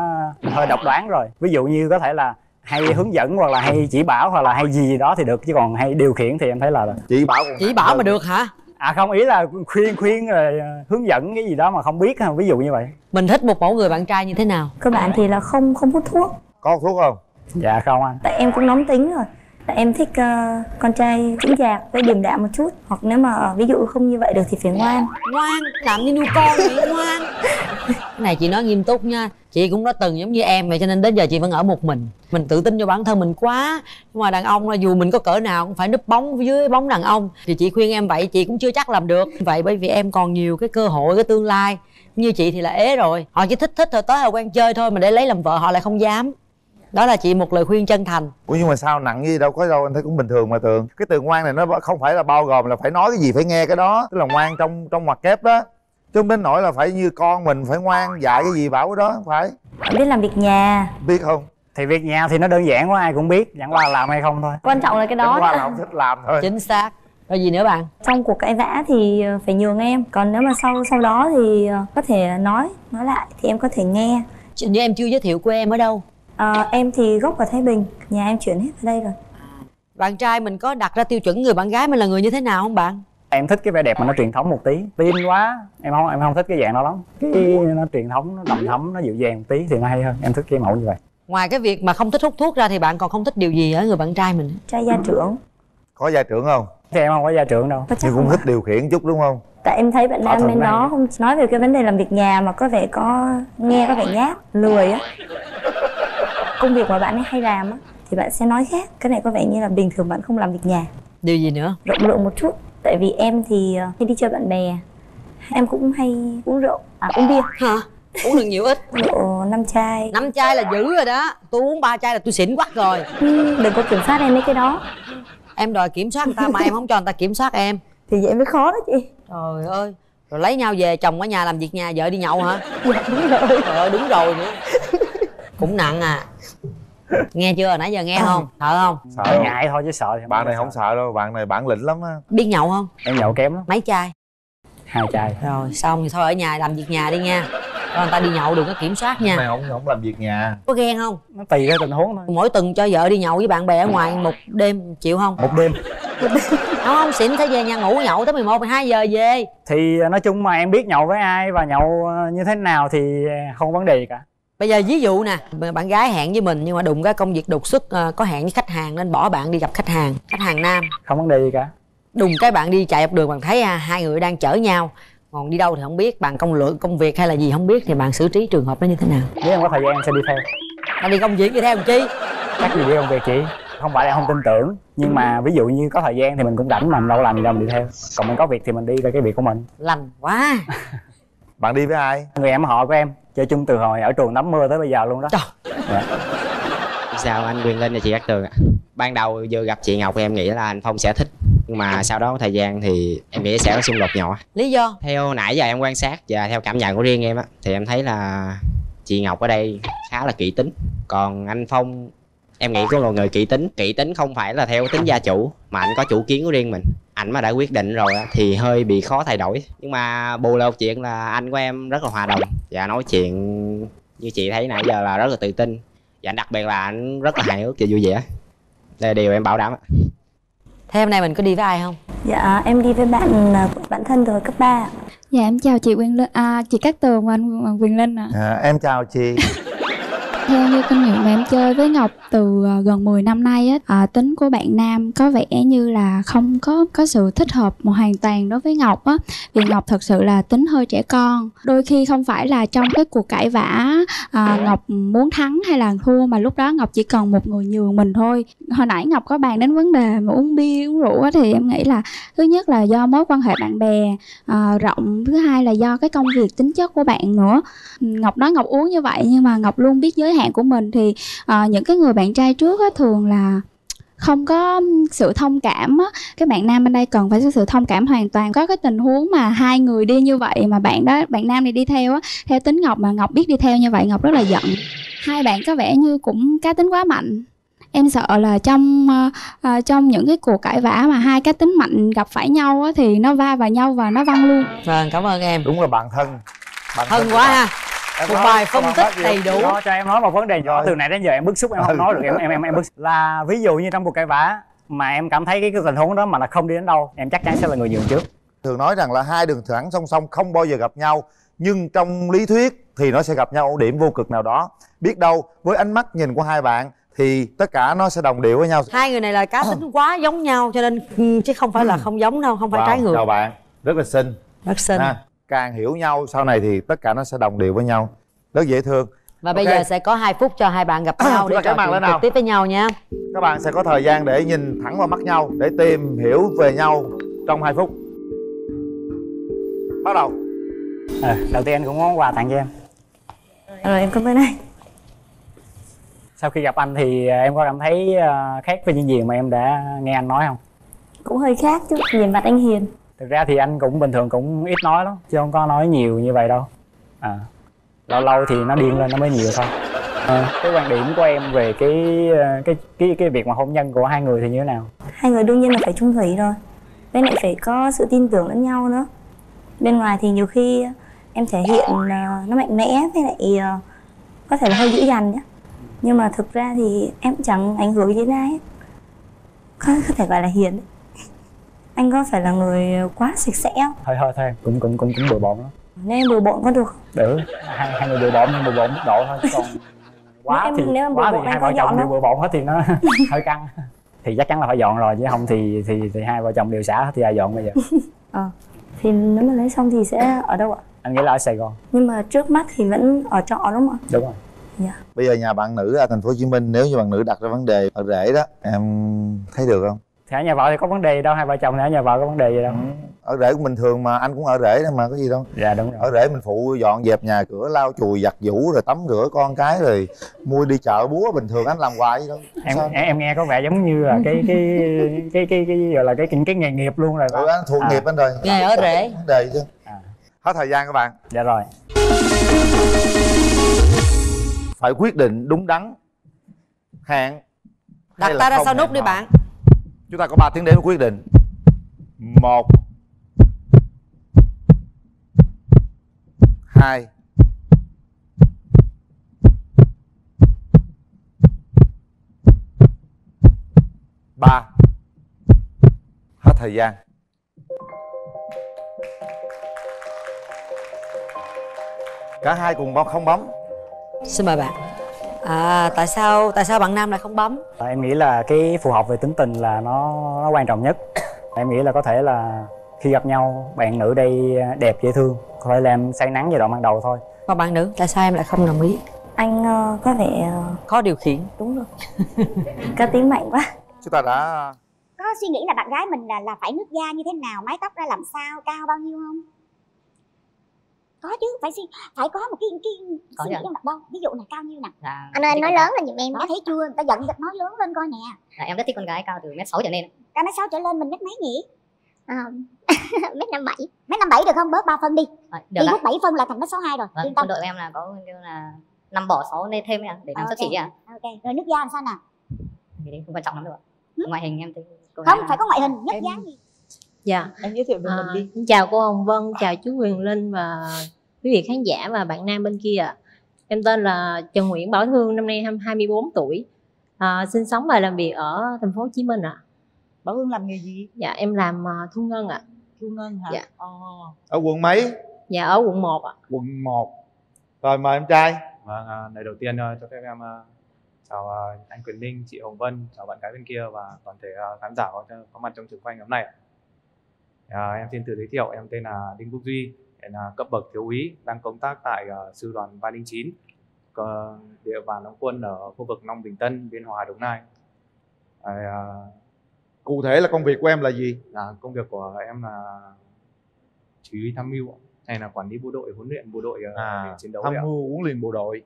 hơi độc đoán rồi. Ví dụ như có thể là hay hướng dẫn hoặc là hay chỉ bảo hoặc là hay gì gì đó thì được chứ còn hay điều khiển thì em thấy là chỉ bảo chỉ bảo mà được hả à không ý là khuyên khuyên rồi ờ, hướng dẫn cái gì đó mà không biết ha, ví dụ như vậy. Mình thích một mẫu người bạn trai như thế nào? Cơ bản thì là không không hút thuốc. Có thuốc không? Dạ không anh. Tại em cũng nóng tính rồi em thích ờ, con trai chững chạc với điềm đạm một chút. Hoặc nếu mà ờ, ví dụ không như vậy được thì phải ngoan. Ngoan làm như nuôi con vậy ngoan. Cái này chị nói nghiêm túc nha. Chị cũng đã từng giống như em vậy cho nên đến giờ chị vẫn ở một mình. Mình tự tin vô bản thân mình quá. Nhưng mà đàn ông là dù mình có cỡ nào cũng phải núp bóng dưới bóng đàn ông. Thì chị khuyên em vậy chị cũng chưa chắc làm được vậy bởi vì em còn nhiều cái cơ hội cái tương lai. Như chị thì là ế rồi. Họ chỉ thích thích thôi tới là quen chơi thôi mà để lấy làm vợ họ lại không dám đó là chị một lời khuyên chân thành. Ủa nhưng mà sao nặng gì đâu? Có đâu anh thấy cũng bình thường mà tường cái từ ngoan này nó không phải là bao gồm là phải nói cái gì phải nghe cái đó. Tức là ngoan trong trong mặt kép đó. Chứ không đến nỗi là phải như con mình phải ngoan dạy cái gì bảo cái đó không phải. Biết làm việc nhà. Biết không? Thì việc nhà thì nó đơn giản quá ai cũng biết chẳng qua là làm hay không thôi. Quan trọng là cái đó chẳng qua là không thích làm thôi. Chính xác. Rồi gì nữa bạn? Trong cuộc cãi vã thì ờ, phải nhường em. Còn nếu mà sau sau đó thì ờ, có thể nói Nói lại thì em có thể nghe. Chị- như em chưa giới thiệu quê em ở đâu Ờ, Em thì gốc ở Thái Bình Nhà em chuyển hết ở đây rồi. Bạn trai mình có đặt ra tiêu chuẩn người bạn gái mình là người như thế nào không bạn? Em thích cái vẻ đẹp mà nó truyền thống một tí. Tin quá em không em không thích cái dạng đó lắm. Cái nó truyền thống nó đầm thấm nó dịu dàng một tí thì nó hay hơn. Em thích cái mẫu như vậy. Ngoài cái việc mà không thích hút thuốc ra thì bạn còn không thích điều gì ở người bạn trai mình? Trai gia trưởng. Có gia trưởng không? Thì em không có gia trưởng đâu. Nhưng cũng thích điều khiển chút đúng không? Tại em thấy bạn nam bên đó không nói về cái vấn đề làm việc nhà mà có vẻ có nghe có vẻ nhát, lười á. Công việc mà bạn ấy hay làm á thì bạn sẽ nói khác. Cái này có vẻ như là bình thường bạn không làm việc nhà. điều gì nữa Rộng lượng một chút. Tại vì em thì ờ, khi đi chơi bạn bè em cũng hay uống rượu, à uống bia, hả uống được nhiều ít rượu năm chai. năm chai là dữ rồi đó tôi uống ba chai là tôi xỉn quắc rồi Ừ, Đừng có kiểm soát em mấy cái đó. em đòi kiểm soát người ta mà em không cho người ta kiểm soát em Thì vậy mới khó đó chị. trời ơi rồi lấy nhau về chồng ở nhà làm việc nhà vợ đi nhậu hả Dạ đúng rồi. trời ơi đúng rồi nữa cũng nặng à. Nghe chưa? Nãy giờ nghe không? Sợ không? Sợ không? ngại thôi chứ sợ thì bạn này không sợ. đâu bạn này bản lĩnh lắm á. Biết nhậu không? Em nhậu kém lắm. Mấy chai? Hai chai. Rồi xong thì thôi ở nhà làm việc nhà đi nha. Cho người ta đi nhậu đừng có kiểm soát nha. Không không làm việc nhà. Có ghen không? Nó tùy theo tình huống thôi. Mỗi tuần cho vợ đi nhậu với bạn bè ở ngoài một đêm chịu không? Một đêm. Không không xỉn phải về nhà ngủ nhậu tới 11, 12 giờ về. Thì nói chung mà em biết nhậu với ai và nhậu ờ, như thế nào thì không vấn đề gì cả bây giờ ví dụ nè bạn gái hẹn với mình nhưng mà đụng cái công việc đột xuất ờ, có hẹn với khách hàng nên bỏ bạn đi gặp khách hàng. Khách hàng nam. Không vấn đề gì cả. Đùng cái bạn đi chạy dọc đường bạn thấy à, hai người đang chở nhau. Còn đi đâu thì không biết bạn công lượng công việc hay là gì không biết thì bạn xử trí trường hợp đó như thế nào. Nếu em có thời gian em sẽ đi theo. Bạn đi công việc đi theo làm chi? Chắc gì đi công việc chị? Không phải là không tin tưởng nhưng mà ví dụ như có thời gian thì mình cũng rảnh mà mình đâu làm gì đâu mình đi theo. Còn mình có việc thì mình đi về cái việc của mình. Lành quá. Bạn đi với ai? Người em họ của em chơi chung từ hồi ở trường tắm mưa tới bây giờ luôn đó. Trời. Dạ. sao anh Quyền Linh và chị Cát Tường ạ? Ban đầu vừa gặp chị Ngọc em nghĩ là anh Phong sẽ thích nhưng mà sau đó thời gian thì em nghĩ sẽ có xung đột nhỏ. Lý do? Theo nãy giờ em quan sát và theo cảm nhận của riêng em á thì em thấy là chị Ngọc ở đây khá là kỹ tính. Còn anh Phong em nghĩ có một người kỹ tính kỹ tính không phải là theo tính gia chủ mà anh có chủ kiến của riêng mình. Anh mà đã quyết định rồi á, thì hơi bị khó thay đổi. Nhưng mà bù lại một chuyện là anh của em rất là hòa đồng. Và nói chuyện như chị thấy nãy giờ là rất là tự tin. Và đặc biệt là anh rất là hài hước và vui vẻ. Đây là điều em bảo đảm ạ thế hôm nay mình có đi với ai không? Dạ em đi với bạn à, bạn thân từ cấp 3 Dạ em chào chị Quyền Linh, à, chị Cát Tường và anh Quyền Linh ạ. à, em chào chị theo như kinh nghiệm mà em chơi với Ngọc từ à, gần 10 năm nay á, à, tính của bạn nam có vẻ như là không có có sự thích hợp một hoàn toàn đối với Ngọc á. Vì Ngọc thật sự là tính hơi trẻ con. Đôi khi không phải là trong cái cuộc cãi vã à, Ngọc muốn thắng hay là thua mà lúc đó Ngọc chỉ cần một người nhường mình thôi. Hồi nãy Ngọc có bàn đến vấn đề mà uống bia uống rượu á thì em nghĩ là thứ nhất là do mối quan hệ bạn bè à, rộng, thứ hai là do cái công việc tính chất của bạn nữa. Ngọc nói Ngọc uống như vậy nhưng mà Ngọc luôn biết giới hạn của mình thì à, những cái người bạn trai trước á, thường là không có sự thông cảm á. Các bạn nam bên đây cần phải có sự thông cảm hoàn toàn có cái tình huống mà hai người đi như vậy mà bạn đó bạn nam này đi theo á theo tính ngọc mà ngọc biết đi theo như vậy ngọc rất là giận. Hai bạn có vẻ như cũng cá tính quá mạnh. Em sợ là trong uh, uh, trong những cái cuộc cãi vã mà hai cá tính mạnh gặp phải nhau á, thì nó va vào nhau và nó văng luôn. Vâng cảm ơn em. Đúng là bạn thân. Bạn thân của quá ha một bài phân tích đầy đủ. Đó, cho em nói một vấn đề nhỏ Rồi. từ nãy đến giờ em bức xúc em không nói được em em em em bức xúc. là ví dụ như trong cuộc cãi vã mà em cảm thấy cái, cái tình huống đó mà là không đi đến đâu em chắc chắn sẽ là người nhường trước. Thường nói rằng là hai đường thẳng song song không bao giờ gặp nhau nhưng trong lý thuyết thì nó sẽ gặp nhau ở điểm vô cực nào đó. Biết đâu với ánh mắt nhìn của hai bạn thì tất cả nó sẽ đồng điệu với nhau. Hai người này là cá tính quá giống nhau cho nên ừ, chứ không phải là không giống đâu không phải Wow, trái ngược. Chào bạn. Rất là xinh. Rất xinh. Ha, càng hiểu nhau sau này thì tất cả nó sẽ đồng điệu với nhau. Rất dễ thương. Và bây Ok. giờ sẽ có 2 phút cho hai bạn gặp nhau Chúng để trò chuyện trực tiếp với nhau nha. Các bạn sẽ có thời gian để nhìn thẳng vào mắt nhau để tìm hiểu về nhau trong 2 phút. Bắt đầu. À, đầu tiên anh cũng có món quà tặng cho em. Rồi em cảm ơn anh. Sau khi gặp anh thì à, em có cảm thấy à, khác với những gì mà em đã nghe anh nói không? Cũng hơi khác chứ Nhìn mặt anh hiền thực ra thì anh cũng bình thường cũng ít nói lắm chứ không có nói nhiều như vậy đâu. À lâu lâu thì nó điên lên nó mới nhiều thôi. À, cái quan điểm của em về cái ờ, cái cái cái việc mà hôn nhân của hai người thì như thế nào? Hai người đương nhiên là phải chung thủy rồi. Với lại phải có sự tin tưởng lẫn nhau nữa. Bên ngoài thì nhiều khi em thể hiện ờ, nó mạnh mẽ với lại ờ, có thể là hơi dữ dằn nhé Nhưng mà thực ra thì em cũng chẳng ảnh hưởng đến ai hết. Có, có thể gọi là hiền đấy. Anh có phải là người quá sạch sẽ không? thôi thôi thôi. Cũng cũng cũng cũng bừa bộn lắm. Nên em bừa bộn có được không? được. Hai, hai người bừa bộn nhưng bừa bộn mức độ thôi. Còn quá Nếu em- thì nếu em quá thì bộn hai vợ chồng đều bừa bộn hết thì nó hơi căng. Thì chắc chắn là phải dọn rồi chứ không thì thì thì hai vợ chồng đều xả hết thì ai dọn bây giờ? Ờ Thì nếu mà lấy xong thì sẽ ở đâu ạ? anh nghĩ là ở sài gòn. Nhưng mà trước mắt thì vẫn ở trọ đúng không ạ? đúng rồi. Dạ. Bây giờ nhà bạn nữ ở thành phố hồ chí minh nếu như bạn nữ đặt ra vấn đề ở rể đó em thấy được không thì ở nhà vợ thì có vấn đề gì đâu hai vợ chồng thì ở nhà vợ có vấn đề gì đâu. Ở rể cũng bình thường mà anh cũng ở rể đó mà có gì đâu. Dạ đúng rồi. Ở rể mình phụ dọn dẹp nhà cửa lau chùi giặt giũ rồi tắm rửa con cái rồi mua đi chợ búa bình thường anh làm hoài gì đâu. Em, Sao? em em nghe có vẻ giống như là cái cái cái cái cái gọi là cái cái, cái nghề nghiệp luôn rồi ừ, anh thuộc À. nghiệp anh rồi. Nghề ở rể vấn đề chứ? À. hết thời gian các bạn. Dạ rồi. Phải quyết định đúng đắn hẹn đặt ta ra sau nút đi bạn chúng ta có 3 tiếng đếm quyết định. Một, hai, ba. Hết thời gian. Cả hai cùng bấm, không bấm. Xin mời bạn à, tại sao tại sao bạn nam lại không bấm? Và em nghĩ là cái phù hợp về tính tình là nó nó quan trọng nhất. Em nghĩ là có thể là khi gặp nhau bạn nữ đây đẹp dễ thương có thể làm say nắng giai đoạn ban đầu thôi. Còn bạn nữ tại sao em lại không đồng ý? Anh ờ, có vẻ ờ, khó điều khiển. đúng rồi. Có tiếng mạnh quá. Chúng ta đã có suy nghĩ là bạn gái mình là là phải nước da như thế nào mái tóc ra làm sao cao bao nhiêu không có chứ phải suy phải có một cái cái Có suy nghĩ trong đâu ví dụ là cao nhiêu nè Dạ, anh ơi nói lớn lên giùm em có thấy chưa? Người ta giận nói lớn lên coi nè. Dạ, em rất thích con gái cao từ mét sáu trở lên. Cao mét sáu trở lên mình mét mấy nhỉ? À, mét năm bảy. Mét năm bảy được không? Bớt ba phân đi. Đi được ạ. rút bảy phân là thành mét sáu hai rồi. Vâng, yên tâm. quân đội của em là có như là năm bỏ sáu lên thêm ạ để làm Ờ, xuất chỉ ạ. Ok rồi nước da làm sao nào? Thì đấy không quan trọng lắm đâu ạ. Ngoại hình em thấy không phải có ngoại hình nhất Em- dáng gì Dạ. Em giới thiệu về À, mình đi. xin chào cô Hồng Vân, chào chú Quyền Linh và quý vị khán giả và bạn nam bên kia ạ. Em tên là Trần Nguyễn Bảo Thương, năm nay em 24 tuổi. À, sinh sống và làm việc ở thành phố Hồ Chí Minh ạ. Bảo Hương làm nghề gì? Dạ em làm à, thu ngân ạ. Thu ngân hả? Dạ. Ồ. ở quận mấy Dạ ở quận 1 ạ. quận 1 rồi mời em trai Vâng, à, lời đầu tiên à, cho phép em à, chào anh Quyền Ninh, chị Hồng Vân, chào bạn gái bên kia và toàn thể khán giả có, có mặt trong trường quay ngày hôm nay. À, em xin tự giới thiệu, em tên là Đinh Quốc Duy, hiện là cấp bậc thiếu úy, đang công tác tại à, sư đoàn 309, có địa bàn đóng quân ở khu vực Long Bình Tân, Biên Hòa, Đồng Nai. À, à, cụ thể là công việc của em là gì? Là công việc của em là chỉ huy tham mưu hay là quản lý bộ đội, huấn luyện bộ đội à, để à chiến đấu tham mưu huấn luyện bộ đội.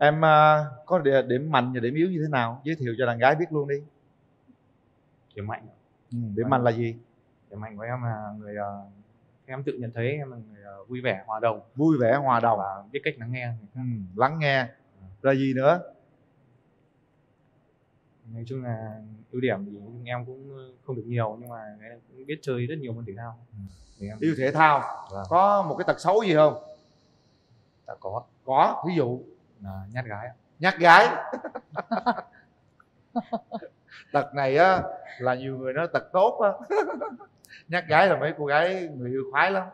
Em à, có điểm mạnh và điểm yếu như thế nào? Giới thiệu cho đàn gái biết luôn đi. Điểm mạnh ừ, điểm mạnh là gì? Điểm mạnh của em là người ờ, em tự nhận thấy em là người ờ, vui vẻ hòa đồng. Vui vẻ hòa đồng. và biết cách lắng nghe. Ừ, lắng nghe. Rồi gì nữa? Nói chung là ưu điểm thì em cũng không được nhiều nhưng mà cũng biết chơi rất nhiều môn thể thao. Thì em yêu thể thao Vâng. có một cái tật xấu gì không? Đã có. Có ví dụ. Là nhát gái nhát gái tật này á là nhiều người nói tật tốt á nhát gái là mấy cô gái người yêu khoái lắm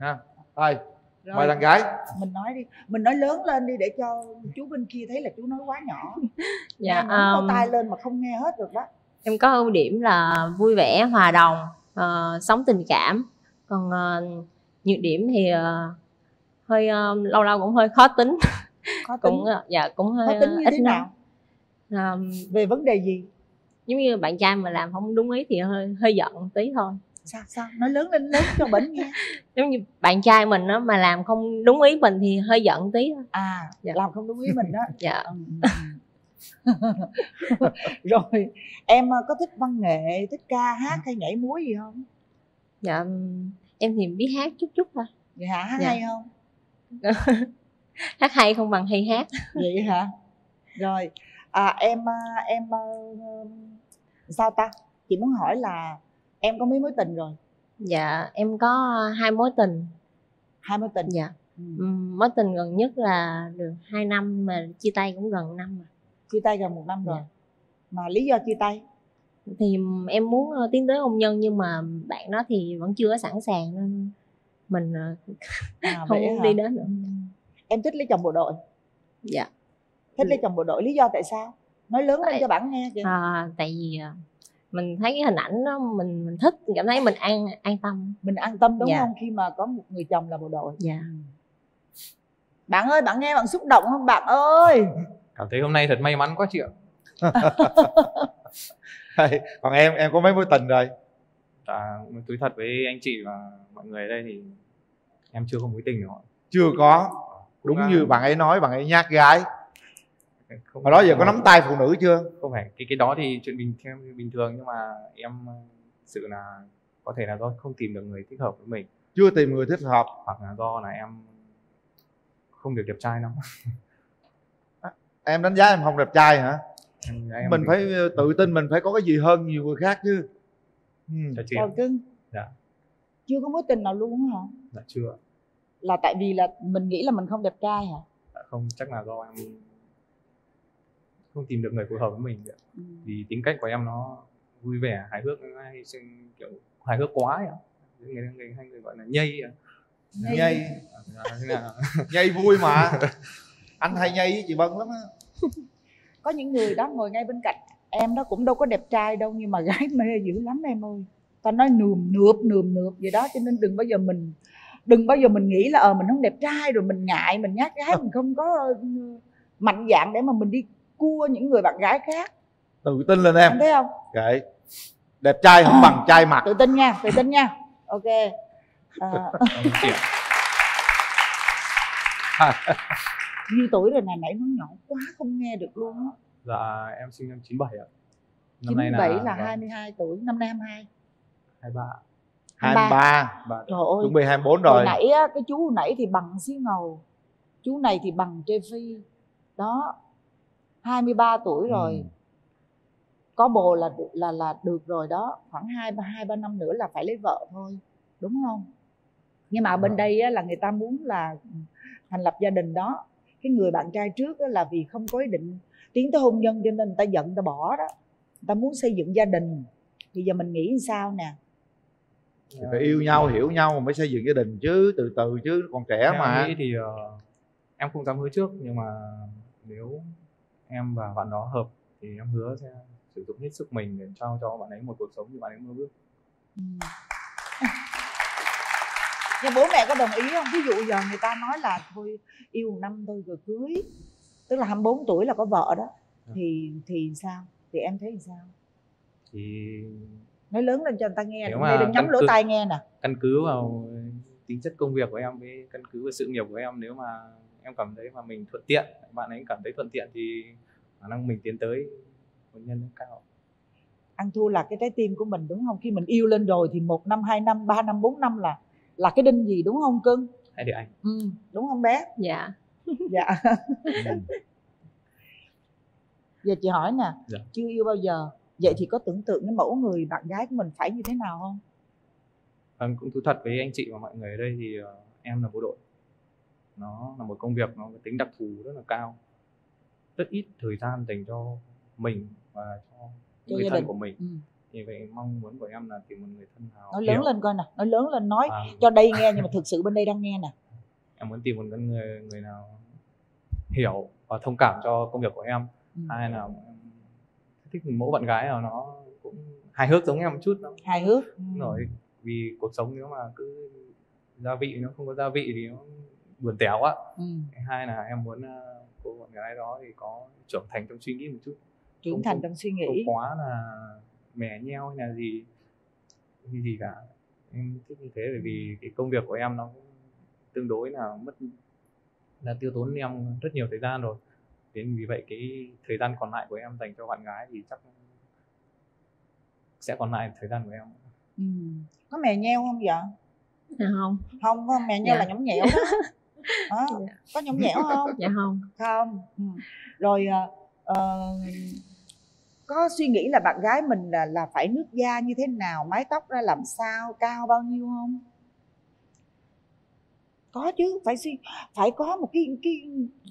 ha thôi Rồi, mời đàn gái Mình nói đi. Mình nói lớn lên đi để cho chú bên kia thấy là chú nói quá nhỏ. Dạ, Nghe nắm um, tai lên mà không nghe hết được đó. Em có ưu điểm là vui vẻ, hòa đồng, ờ, sống tình cảm. Còn ờ, nhược điểm thì ờ, hơi ờ, lâu lâu cũng hơi khó tính. Khó tính. cũng dạ cũng hơi Khó tính như ít thế nào? Ờ, Về vấn đề gì? Giống như bạn trai mà làm không đúng ý thì hơi hơi giận tí thôi Sao sao? Nói lớn lên lớn cho bển nghe. giống như bạn trai mình á mà làm không đúng ý mình thì hơi giận tí thôi À, Dạ. làm không đúng ý mình đó. dạ Ừ, ừ, ừ. Rồi, em ờ, có thích văn nghệ, thích ca hát hay nhảy múa gì không? dạ em thì biết hát chút chút thôi Vậy hả? Hát Dạ. hay không? hát hay không bằng hay hát vậy hả rồi à, em à, em à, sao ta? Chị muốn hỏi là em có mấy mối tình rồi? Dạ em có hai mối tình. Hai mối tình? Dạ. Ừ. Ừm, mối tình gần nhất là được 2 năm mà chia tay cũng gần năm rồi. Chia tay gần một năm rồi. Dạ. mà lý do chia tay? Thì em muốn ờ, tiến tới hôn nhân nhưng mà bạn đó thì vẫn chưa có sẵn sàng nên mình ờ, à, không muốn hả? đi đến nữa. Em thích lấy chồng bộ đội. Dạ. Thích lấy chồng bộ đội lý do tại sao nói lớn lên cho bạn nghe kìa. À, tại vì ờ, mình thấy cái hình ảnh đó mình mình thích cảm thấy mình an an tâm. Mình an tâm đúng Dạ. không? Khi mà có một người chồng là bộ đội. Dạ. Bạn ơi bạn nghe bạn xúc động không? Bạn ơi! Cảm thấy hôm nay thật may mắn quá chị ạ. Hay, còn em em có mấy mối tình rồi? À, tôi thật với anh chị và mọi người ở đây thì em chưa có mối tình nào ạ. chưa có. Đúng như bạn ấy nói bạn ấy nhát gái không hồi đó giờ có nắm tay phụ nữ chưa? Không phải cái cái đó thì chuyện bình bình thường nhưng mà em ờ, sự là có thể là do không tìm được người thích hợp với mình. Chưa tìm người thích hợp. Hoặc là do là em không được đẹp trai lắm. Em đánh giá em không đẹp trai hả? Em- em mình phải ờ, tự tin mình phải có cái gì hơn nhiều người khác chứ. Ừ. chị. Trời cưng. Dạ. Chưa có mối tình nào luôn hả? Dạ chưa. Là tại vì là mình nghĩ là mình không đẹp trai hả? Dạ không chắc là do em không tìm được người phù hợp với mình. Ừ. vì tính cách của em nó vui vẻ hài hước hay kiểu hài hước quá ấy người người hay người gọi là nhây ạ Nhây. nhây À, vui mà anh hay nhây với chị Vân lắm á có những người đó ngồi ngay bên cạnh em đó cũng đâu có đẹp trai đâu nhưng mà gái mê dữ lắm em ơi ta nói nườm nượp nườm nượp vậy đó cho nên đừng bao giờ mình đừng bao giờ mình nghĩ là ờ mình không đẹp trai rồi mình ngại mình nhát gái mình không có ờ, mạnh dạn để mà mình đi cua những người bạn gái khác. Tự tin lên em. Em thấy không? Kệ. Đẹp trai không bằng trai mặt. Tự tin nha tự tin nha. Ok. À, nhiêu tuổi rồi nè nãy nó nhỏ quá không nghe được luôn á. Dạ em sinh năm 97 ạ. Năm nay là là vâng, 22 tuổi năm nay 22 23 23 Ba. trời ơi. Chuẩn bị 24 hồi rồi. Nãy á, cái chú hồi nãy thì bằng xí ngầu chú này thì bằng trê phi đó 23 tuổi rồi. Ừ. có bồ là là là được rồi đó. Khoảng hai hai ba năm nữa là phải lấy vợ thôi đúng không? Nhưng mà ở bên đây á, là người ta muốn là thành lập gia đình đó. Cái người bạn trai trước á, là vì không có ý định tiến tới hôn nhân cho nên người ta giận người ta bỏ đó. Người ta muốn xây dựng gia đình. Thì giờ mình nghĩ sao nè? Thì phải yêu nhau hiểu nhau mà mới xây dựng gia đình chứ từ từ chứ còn trẻ em mà. nghĩ thì ờ, em không dám hứa trước nhưng mà nếu em và bạn đó hợp thì em hứa sẽ sử dụng hết sức mình để trao cho bạn ấy một cuộc sống như bạn ấy mơ ước. Nhưng bố mẹ có đồng ý không? Ví dụ giờ người ta nói là thôi yêu năm thôi rồi cưới tức là 24 tuổi là có vợ đó thì thì sao? Thì em thấy sao? Thì nói lớn lên cho người ta nghe Nếu đừng mà nghe đừng nhắm lỗ tai nghe nè. căn cứ vào tính chất công việc của em với căn cứ vào sự nghiệp của em nếu mà em cảm thấy mà mình thuận tiện bạn ấy cảm thấy thuận tiện thì khả năng mình tiến tới hôn nhân cao. Ăn thua là cái trái tim của mình đúng không? Khi mình yêu lên rồi thì một năm hai năm ba năm bốn năm là là cái đinh gì đúng không cưng? Hay để anh. Ừ, đúng không bé? Dạ. Dạ. Giờ chị hỏi nè Dạ. chưa yêu bao giờ vậy thì có tưởng tượng cái mẫu người bạn gái của mình phải như thế nào không? Vâng, cũng thú thật với anh chị và mọi người ở đây thì ờ, em là bộ đội nó là một công việc nó có tính đặc thù rất là cao rất ít thời gian dành cho mình và cho những người thân của mình Ừ. thì vậy mong muốn của em là tìm một người thân nào nói lớn hiểu. lên coi nè nói lớn lên nói À. cho đây nghe nhưng mà thực sự bên đây đang nghe nè em muốn tìm một người người nào hiểu và thông cảm cho công việc của em Ừ. hai là em thích mẫu bạn gái nào nó cũng hài hước giống em một chút nó hài hước ừ. Rồi vì cuộc sống nếu mà cứ gia vị nó không có gia vị thì nó buồn tẻo quá Ừ. Hai là em muốn ờ, cô bạn gái đó thì có trưởng thành trong suy nghĩ một chút. Trưởng Không- thành không- trong suy không nghĩ quá là mẻ nheo hay là gì gì gì cả. Em thích như thế bởi vì cái công việc của em nó cũng tương đối là mất là tiêu tốn em rất nhiều thời gian rồi. Đến vì vậy cái thời gian còn lại của em dành cho bạn gái thì chắc sẽ còn lại thời gian của em. Ừ. có mè nheo không vậy? Dạ không. Không không mè nheo Dạ. là nhõng nhẽo đó Đó. có nhõng nhẽo không? Dạ không. Không. Ừ. rồi ờ, ờ, có suy nghĩ là bạn gái mình là là phải nước da như thế nào mái tóc ra làm sao cao bao nhiêu không? Có chứ phải suy phải có một cái cái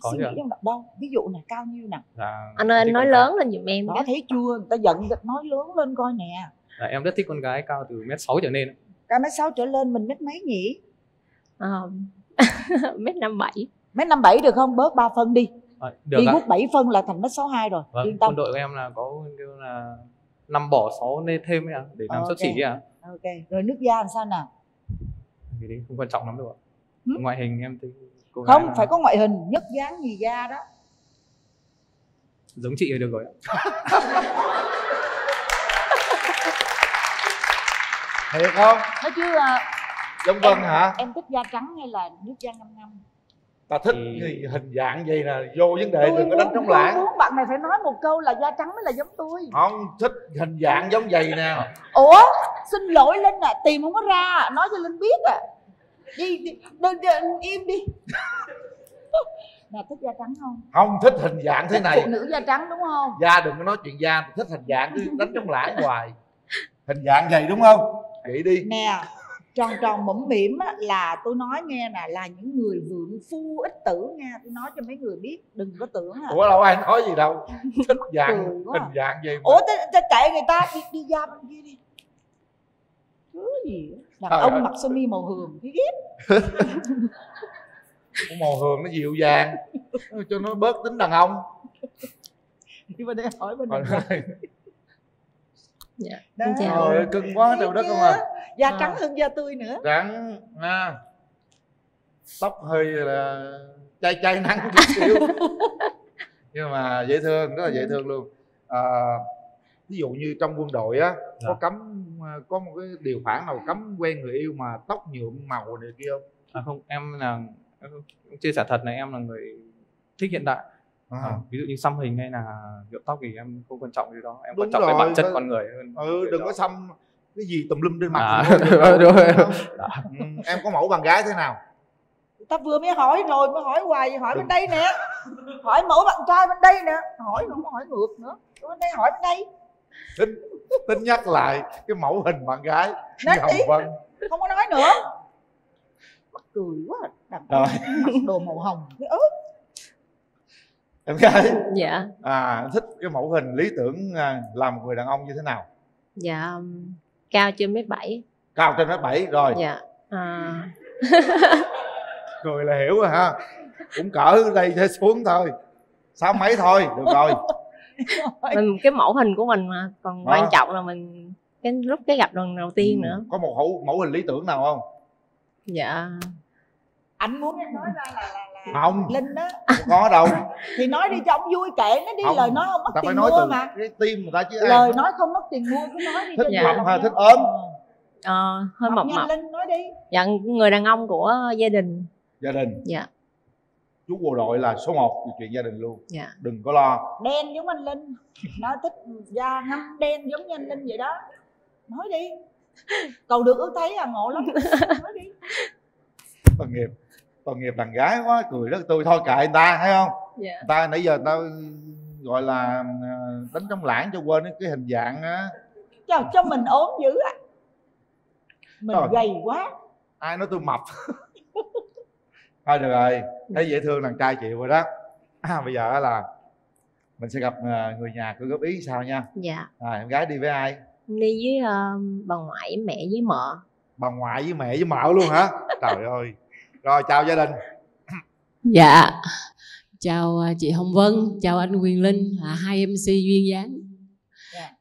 Có suy nghĩ trong đó đâu ví dụ nè cao nhiêu nè. Dạ, anh ơi anh nói lớn lên giùm em đó thấy chưa? Người ta giận người ta nói lớn lên coi nè. Dạ, em rất thích con gái cao từ mét sáu trở lên cao mét sáu trở lên mình mét mấy nhỉ? Ờ, mét năm bảy. Mét năm bảy được không? Bớt 3 phân đi. À, được đi hút 7 phân là thành mét sáu hai rồi. Vâng yên tâm. quân đội của em là có kêu là năm bỏ sáu lên thêm ấy ạ để làm Ờ, sấp ok. xỉ ạ. Ok rồi nước da làm sao nào? Cái đấy không quan trọng lắm đâu ạ. Ừ. ngoại hình em thấy cô không là phải có ngoại hình nhất dáng nhì da đó. Giống chị là được rồi ạ. Thiệt không? Nói chứ à, giống Vân em, hả? em thích da trắng hay là nước da ngâm ngâm? Ta thích cái hình dạng vậy là vô vấn đề đừng có đánh trống tôi lãng muốn bạn này phải nói một câu là da trắng mới là giống tôi. Không thích hình dạng giống vậy nè. Ủa xin lỗi linh à tìm không có ra nói cho linh biết à đi, đi, đi, đi im đi. Nè thích da trắng không? Không thích hình dạng thế này. phụ nữ da trắng đúng không? Da đừng có nói chuyện da thích hình dạng cứ đánh trống lãng hoài. Hình dạng vậy đúng không? Vậy đi. Nè tròn tròn mõm mỉm á, là tôi nói nghe nè là những người vượng phu ích tử nha tôi nói cho mấy người biết đừng có tưởng à ủa đâu ai nói gì đâu thích dạng à. hình dạng gì mà. ủa ta, ta kệ người ta đi đi ra bên kia đi. Thứ gì đàn Trời ông ơi. mặc sơ mi màu hường thấy ghét. Màu hường nó dịu dàng cho nó bớt tính đàn ông. Nhưng mà để hỏi bên Hỏi này dạ. Đó. Trời ơi, cưng quá trời đất không à da À. trắng hơn da tươi nữa. Trắng ha tóc hơi là chay chay nắng chút xíu. Nhưng mà dễ thương rất là dễ thương luôn. À, ví dụ như trong quân đội á có cấm à, có một cái điều khoản nào cấm quen người yêu mà tóc nhuộm màu này kia không? À, không em là em chia sẻ thật là em là người thích hiện đại À. À, ví dụ như xăm hình hay là nhuộm tóc thì em không quan trọng gì đó em Đúng quan trọng cái bản chất con người hơn ừ đừng có xăm cái gì tùm lum trên mặt À, đúng rồi. Ừ, em có mẫu bạn gái thế nào? Ta vừa mới hỏi rồi mới hỏi hoài hỏi bên đây nè. Hỏi mẫu bạn trai bên đây nè. Hỏi không hỏi ngược nữa. Bên đây hỏi bên đây. Tính tính nhắc lại cái mẫu hình bạn gái Nói Hồng. Vân. Không có nói nữa. Mắc cười quá đàn ông Rồi. mặc đồ màu hồng. Cái ớt em gái. Dạ. À thích cái mẫu hình lý tưởng à, làm một người đàn ông như thế nào? Dạ um, cao trên mét bảy. Cao trên mét bảy rồi. Dạ à, cười là hiểu rồi ha. Cũng cỡ đây cho xuống thôi. Sáu mấy thôi được rồi. Mình cái mẫu hình của mình mà còn À. quan trọng là mình cái lúc cái gặp lần đầu tiên nữa. có một mẫu mẫu hình lý tưởng nào không? Dạ. Anh muốn em nói ra là không. linh đó có đâu. thì nói đi cho ông vui kệ nó đi Không, lời nói không mất ta tiền phải nói mua từ mà. cái tim người ta chứ ai lời nói không mất tiền mua cứ nói đi thích cho mập hay thích ốm. Ờ, hơi mập mập. Linh nói đi. Dạ người đàn ông của gia đình. Gia đình. Dạ. Chú bộ đội là số 1 về chuyện gia đình luôn. Dạ. Đừng có lo. Đen giống anh linh. Nó thích da ngâm đen giống như anh linh vậy đó. Nói đi. Cầu được ước thấy à ngộ lắm. Nói đi. Tội nghiệp tội nghiệp đàn gái quá cười rất tươi. Thôi kệ người ta thấy không? Dạ. Người ta nãy giờ người ta gọi là ờ, đánh trong lãng cho quên cái hình dạng á. Cho cho mình ốm dữ á. Mình Trời. gầy quá. Ai nói tôi mập? Thôi được rồi. Thấy dễ thương đàn trai chịu rồi đó. À, bây giờ á là mình sẽ gặp ờ, người nhà cứ góp ý sao nha. Dạ. À, em gái đi với ai? Đi với ờ, bà ngoại với mẹ với mợ. Bà ngoại với mẹ với mợ luôn hả? Trời ơi rồi chào gia đình. Dạ. Chào à, chị Hồng Vân, chào anh Quyền Linh, à, hai MC duyên dáng.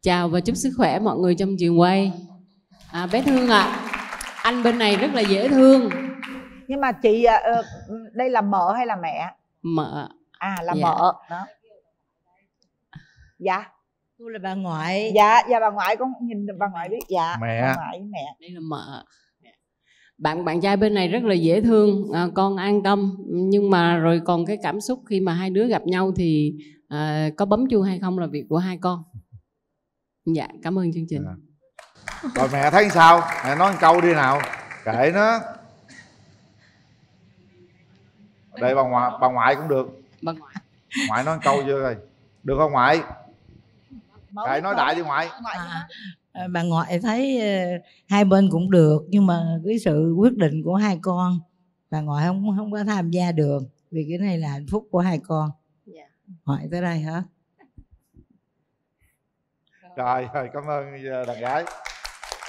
Chào và chúc sức khỏe mọi người trong trường quay. À, Bé Thương ạ, anh bên này rất là dễ thương. Nhưng mà chị à, ờ, đây là mợ hay là mẹ? Mợ. À là Dạ. mợ. Đó. Dạ. Tôi là bà ngoại. Dạ dạ bà ngoại con nhìn bà ngoại biết dạ Mẹ. bà ngoại mẹ. Đây là mợ bạn bạn trai bên này rất là dễ thương à, con an tâm. Nhưng mà rồi còn cái cảm xúc khi mà hai đứa gặp nhau thì à, có bấm chuông hay không là việc của hai con. Dạ cảm ơn chương trình. Rồi mẹ thấy sao? Mẹ nói một câu đi nào. Kệ nó. Đây bà ngoại bà ngoại cũng được. Bà ngoại. Ngoại nói một câu chưa rồi được không ngoại? Kệ nói đại đi ngoại. À, bà ngoại thấy ờ, hai bên cũng được nhưng mà cái sự quyết định của hai con bà ngoại không không có tham gia được vì cái này là hạnh phúc của hai con. Dạ. ngoại tới đây hả? Trời ơi cảm ơn ờ, đàn gái.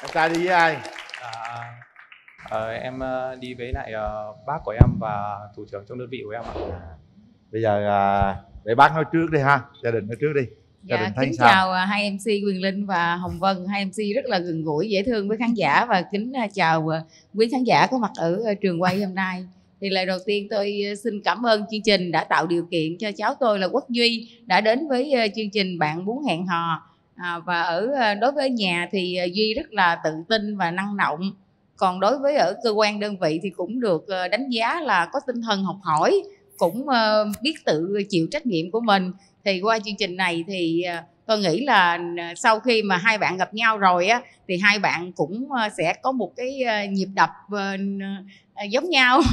Em trai đi với ai? À, ờ, em ờ, đi với lại ờ, bác của em và thủ trưởng trong đơn vị của em ạ. bây giờ à, để bác nói trước đi ha gia đình nói trước đi gia Dạ, đình thấy kính sao chào à, hai MC Quyền Linh và Hồng Vân, hai MC rất là gần gũi, dễ thương với khán giả và kính à, chào à, quý khán giả có mặt ở trường quay hôm nay. Thì lời đầu tiên tôi xin cảm ơn chương trình đã tạo điều kiện cho cháu tôi là Quốc Duy đã đến với chương trình Bạn muốn hẹn hò. À, và ở đối với nhà thì Duy rất là tự tin và năng động. Còn đối với ở cơ quan đơn vị thì cũng được đánh giá là có tinh thần học hỏi, cũng biết tự chịu trách nhiệm của mình thì qua chương trình này thì à, tôi nghĩ là à, sau khi mà hai bạn gặp nhau rồi á thì hai bạn cũng à, sẽ có một cái à, nhịp đập à, à, giống nhau.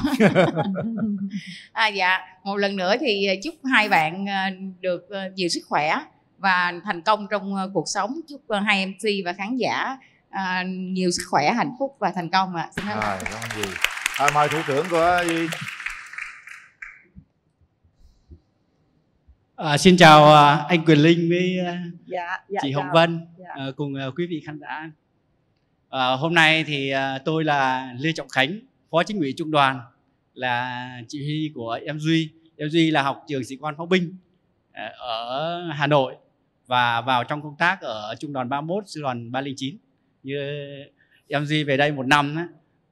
À, dạ. Một lần nữa thì à, chúc hai bạn à, được à, nhiều sức khỏe và thành công trong à, cuộc sống. Chúc à, hai MC và khán giả à, nhiều sức khỏe hạnh phúc và thành công ạ. Xin cảm ơn. rồi cảm ơn gì? À, mời thủ trưởng của À, xin chào à, anh Quyền Linh với à, dạ dạ chị Hồng chào. Vân Dạ. à, cùng quý vị khán giả. À, hôm nay thì tôi là Lê Trọng Khánh, Phó Chính ủy Trung đoàn là chị Huy của em Duy em Duy là học trường sĩ quan pháo binh ở Hà Nội và vào trong công tác ở trung đoàn 31 sư đoàn 309 như em Duy về đây một năm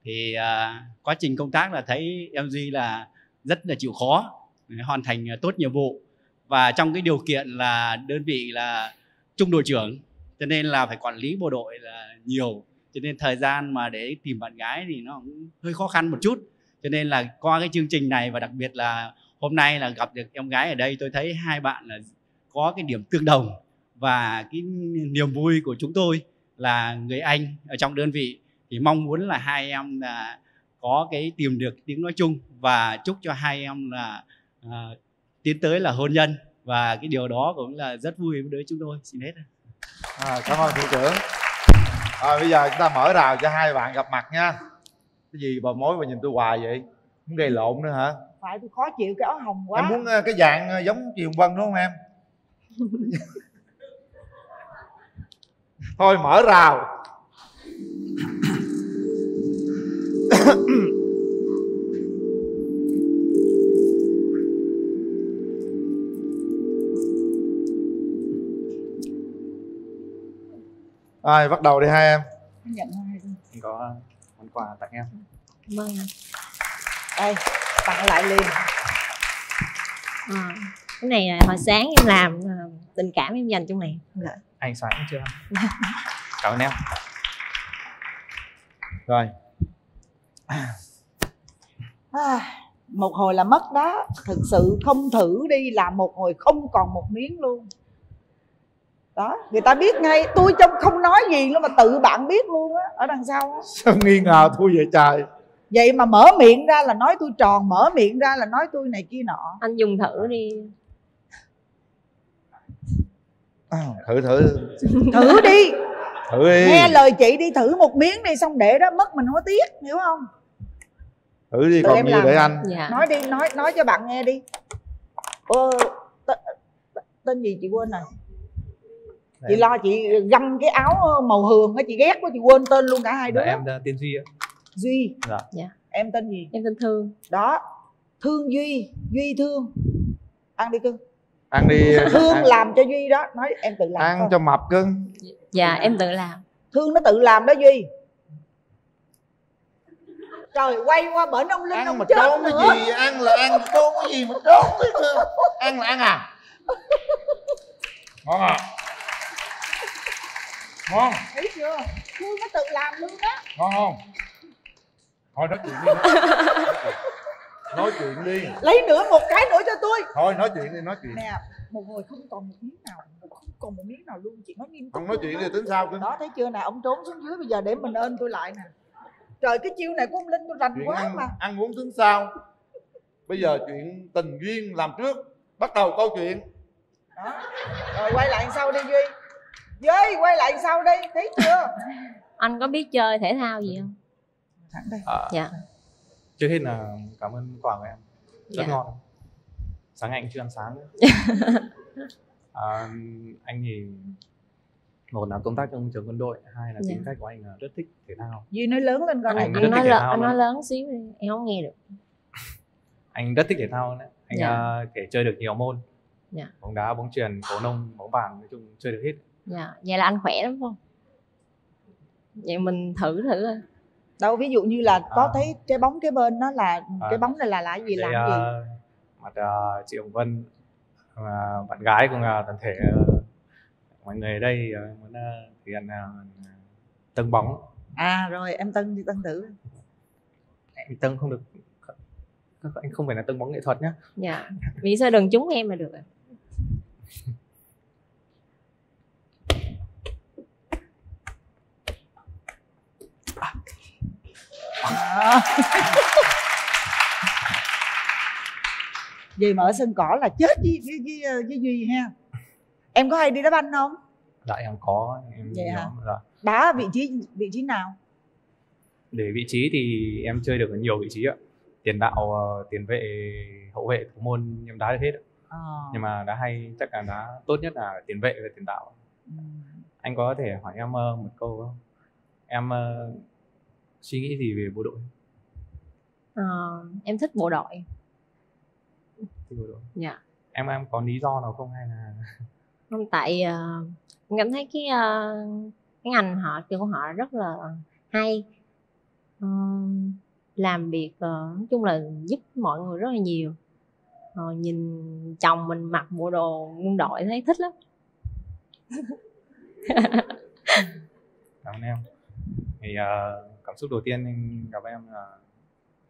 thì quá trình công tác là thấy em Duy là rất là chịu khó hoàn thành tốt nhiệm vụ và trong cái điều kiện là đơn vị là trung đội trưởng, cho nên là phải quản lý bộ đội là nhiều. Cho nên thời gian mà để tìm bạn gái thì nó cũng hơi khó khăn một chút. Cho nên là qua cái chương trình này và đặc biệt là hôm nay là gặp được em gái ở đây, tôi thấy hai bạn là có cái điểm tương đồng. Và cái niềm vui của chúng tôi là người anh ở trong đơn vị thì mong muốn là hai em là có cái tìm được tiếng nói chung. Và chúc cho hai em là à, tiến tới là hôn nhân và cái điều đó cũng là rất vui với chúng tôi xin hết à, cảm ơn thủ trưởng à, bây giờ chúng ta mở rào cho hai bạn gặp mặt nha cái gì bà mối mà nhìn tôi hoài vậy muốn gây lộn nữa hả phải tôi khó chịu cái áo hồng quá em muốn ờ, cái dạng ờ, giống chị Hồng Vân đúng không em thôi mở rào Ai bắt đầu đi hai em. Nhận hai có món quà tặng em. Vâng. Đây tặng lại liền. À, cái này là hồi sáng em làm à, tình cảm em dành trong này dạ. Anh sáng chưa? Cảm ơn em. Rồi. À, một hồi là mất đó. Thực sự không thử đi làm một hồi không còn một miếng luôn đó người ta biết ngay tôi trong không nói gì luôn mà tự bạn biết luôn á ở đằng sau á. Sao nghi ngờ tôi vậy trời? Vậy mà mở miệng ra là nói tôi tròn mở miệng ra là nói tôi này kia nọ. Anh dùng thử đi. À, thử thử. Thử đi. Thử đi. Nghe lời chị đi thử một miếng đi xong để đó mất mình không có tiếc hiểu không? Thử đi Tụi còn nhiều làm để anh? Dạ. nói đi nói nói cho bạn nghe đi. Ờ, t- t- tên gì chị quên rồi chị lo chị găm cái áo màu hường á chị ghét quá chị quên tên luôn cả hai đứa. Dạ em uh, tên Duy ạ. Duy. Dạ. Dạ. Em tên gì? Em tên thương. Đó. Thương duy. Duy thương. Ăn đi cưng. Ăn đi. Thương ăn, làm cho duy đó. Nói em tự làm ăn thôi. cho mập cưng. Dạ em tự làm. Thương nó tự làm đó duy. Trời quay qua bển ông linh ăn ông mà chết trốn nữa. cái gì? Ăn là ăn trốn cái gì mà trốn cái ăn là ăn à? Ngon à ngon. Thấy chưa? Thương nó tự làm luôn đó. Ngon không? Thôi nói chuyện đi. Nói chuyện đi. Lấy nữa một cái nữa cho tôi. Thôi nói chuyện đi nói chuyện. Nè một hồi không còn một miếng nào một không còn một miếng nào luôn. Chị nói nghiêm túc không nói chuyện thì tính sao cưng đó thấy chưa? Nè ông trốn xuống dưới bây giờ để mình ơn tôi lại nè. Trời cái chiêu này của ông linh tôi rành chuyện quá ăn mà. ăn uống tính sao? Bây giờ chuyện tình duyên làm trước bắt đầu câu chuyện. Đó. Rồi quay lại sau đi duy duy quay lại sau đi thấy chưa? Anh có biết chơi thể thao gì không? Thẳng đây. À, dạ. Trước hết là cảm ơn quà của em. Rất Dạ. ngon. Sáng nay anh chưa ăn sáng nữa. À, Anh thì một là công tác trong trường quân đội hai là tính Dạ. cách của anh là rất thích thể thao. Duy nói lớn lên coi Anh anh nói thích thể lớn thao anh nói lớn xíu đi em không nghe được. Anh rất thích thể thao đấy. Anh Dạ. à, thể chơi được nhiều môn. Dạ. Bóng đá bóng chuyền cầu lông bóng bàn nói chung chơi được hết dạ vậy là anh khỏe lắm phải không? Vậy mình thử thử coi. Đâu ví dụ như là có À. thấy cái bóng cái bên đó là À. cái bóng này là là cái gì Đây, làm à, gì? mặt à, chị Hồng Vân và bạn gái cùng à, toàn thể à, mọi người ở đây à, muốn à, thực hiện à, tâng bóng. À rồi em tân đi tân thử. Anh tâng không được anh không phải là tâng bóng nghệ thuật nhá. Dạ vì sao đừng trúng em là được rồi À. Vì mà ở sân cỏ là chết với, với, với, với Duy ha Em có hay đi đá banh không? dạ em có em Vậy hả? dạ. Đá vị trí vị trí nào? để vị trí thì em chơi được ở nhiều vị trí ạ tiền đạo ờ, tiền vệ hậu vệ thủ môn em đá được hết ạ. Ờ. nhưng mà đá hay chắc là đá tốt nhất là tiền vệ và tiền đạo Ừ. anh có thể hỏi em ờ, một câu không em ờ, suy nghĩ gì về bộ đội? Ờ, em thích bộ đội. Thì vừa rồi. dạ. Em em có lý do nào không hay là không tại ờ, em cảm thấy cái ờ, cái ngành họ trường của họ rất là hay. Ờ, làm việc ờ, nói chung là giúp mọi người rất là nhiều. Ờ, nhìn chồng mình mặc bộ đồ quân đội thấy thích lắm. Cảm ơn em thì ờ, cảm xúc đầu tiên anh gặp em là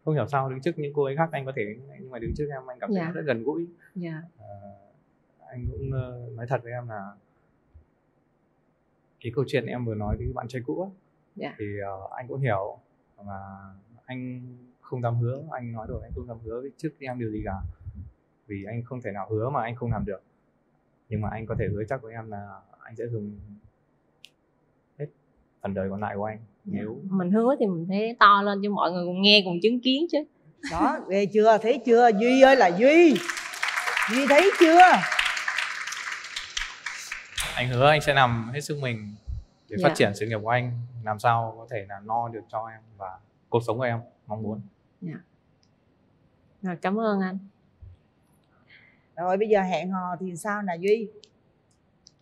không hiểu sao đứng trước những cô ấy khác anh có thể nhưng mà đứng trước em anh cảm thấy Dạ. rất gần gũi. Dạ. Ờ, anh cũng ờ, nói thật với em là cái câu chuyện em vừa nói với bạn trai cũ á, dạ. thì ờ, anh cũng hiểu và anh không dám hứa anh nói rồi anh không dám hứa với trước em điều gì cả. Vì anh không thể nào hứa mà anh không làm được. Nhưng mà anh có thể hứa chắc với em là anh sẽ dùng hết phần đời còn lại của anh nếu mình hứa thì mình phải to lên cho mọi người cùng nghe cùng chứng kiến chứ. Đó ghê chưa? Thấy chưa? Duy ơi là duy. Duy thấy chưa? Anh hứa anh sẽ làm hết sức mình để Dạ. phát triển sự nghiệp của anh. Làm sao có thể là no được cho em và cuộc sống của em mong muốn. Dạ. Rồi cảm ơn anh. Rồi bây giờ hẹn hò thì sao nè duy?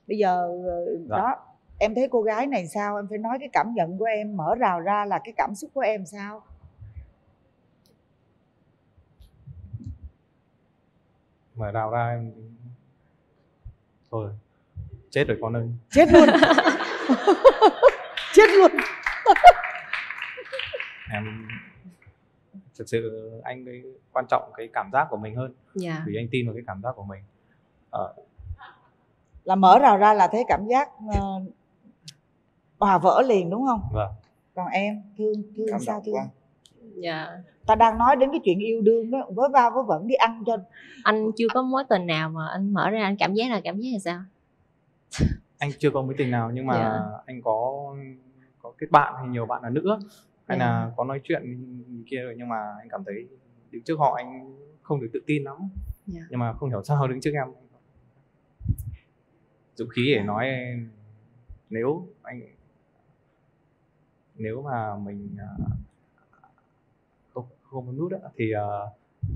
Bây giờ ờ, Dạ. đó em thấy cô gái này sao? Em phải nói cái cảm nhận của em mở rào ra là cái cảm xúc của em sao? Mở rào ra em thôi chết rồi con ơi. Chết luôn. Chết luôn. Em thực sự anh ấy quan trọng cái cảm giác của mình hơn. Dạ. vì anh tin vào cái cảm giác của mình. Ờ, là mở rào ra là thấy cảm giác ờ, hòa vỡ liền đúng không vâng còn em thương thương Cảm sao thương quá. dạ ta đang nói đến cái chuyện yêu đương đó với va với vẫn đi ăn cho anh chưa có mối tình nào mà anh mở ra anh cảm giác là cảm giác là sao anh chưa có mối tình nào nhưng mà Dạ. anh có có kết bạn hay nhiều bạn là nữ hay Dạ. là có nói chuyện như kia rồi nhưng mà anh cảm thấy đứng trước họ anh không được tự tin lắm Dạ. nhưng mà không hiểu sao đứng trước em dũng khí để nói nếu anh nếu mà mình à, không không có nút á, thì à,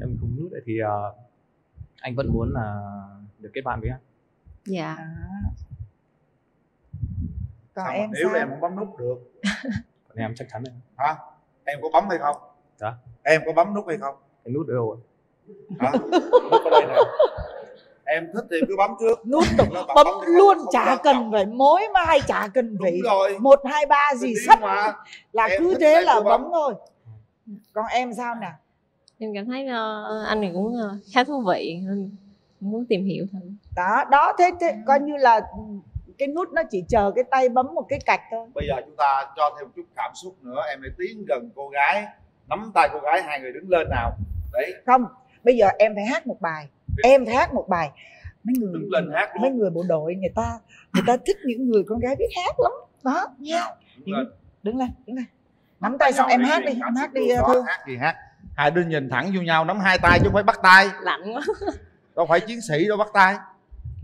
em không nút thì à, anh vẫn muốn là được kết bạn với em. Dạ. Còn Sao em nếu sao? em không bấm nút được còn em chắc chắn rồi. Hả? Em có bấm hay không? Dạ. Em có bấm nút hay không? Cái nút ở đâu rồi. Hả? Nút ở đây nè em thích thì cứ bấm trước. Nút nó bấm không luôn chả cần phải mối mai chả cần phải rồi. một hai ba gì sắp mà. là Em cứ thế là bấm. bấm. thôi. Còn em sao nè? Em cảm thấy ờ, anh này cũng ờ, khá thú vị muốn tìm hiểu thử. Đó đó thế, thế coi như là cái nút nó chỉ chờ cái tay bấm một cái cạch thôi. Bây giờ chúng ta cho thêm chút cảm xúc nữa. Em hãy tiến gần cô gái nắm tay cô gái hai người đứng lên nào. Đấy. Không bây giờ em phải hát một bài em phải hát một bài. Mấy người đứng lên hát luôn mấy người bộ đội người ta người ta thích những người con gái biết hát lắm. Đó nha đứng lên đứng lên đứng lên. Nắm tay xong em hát đi em hát đi Đó, thương. hát gì hát. Hai đứa nhìn thẳng vô nhau nắm hai tay chứ không phải bắt tay. Lạnh quá. Đâu phải chiến sĩ đâu bắt tay.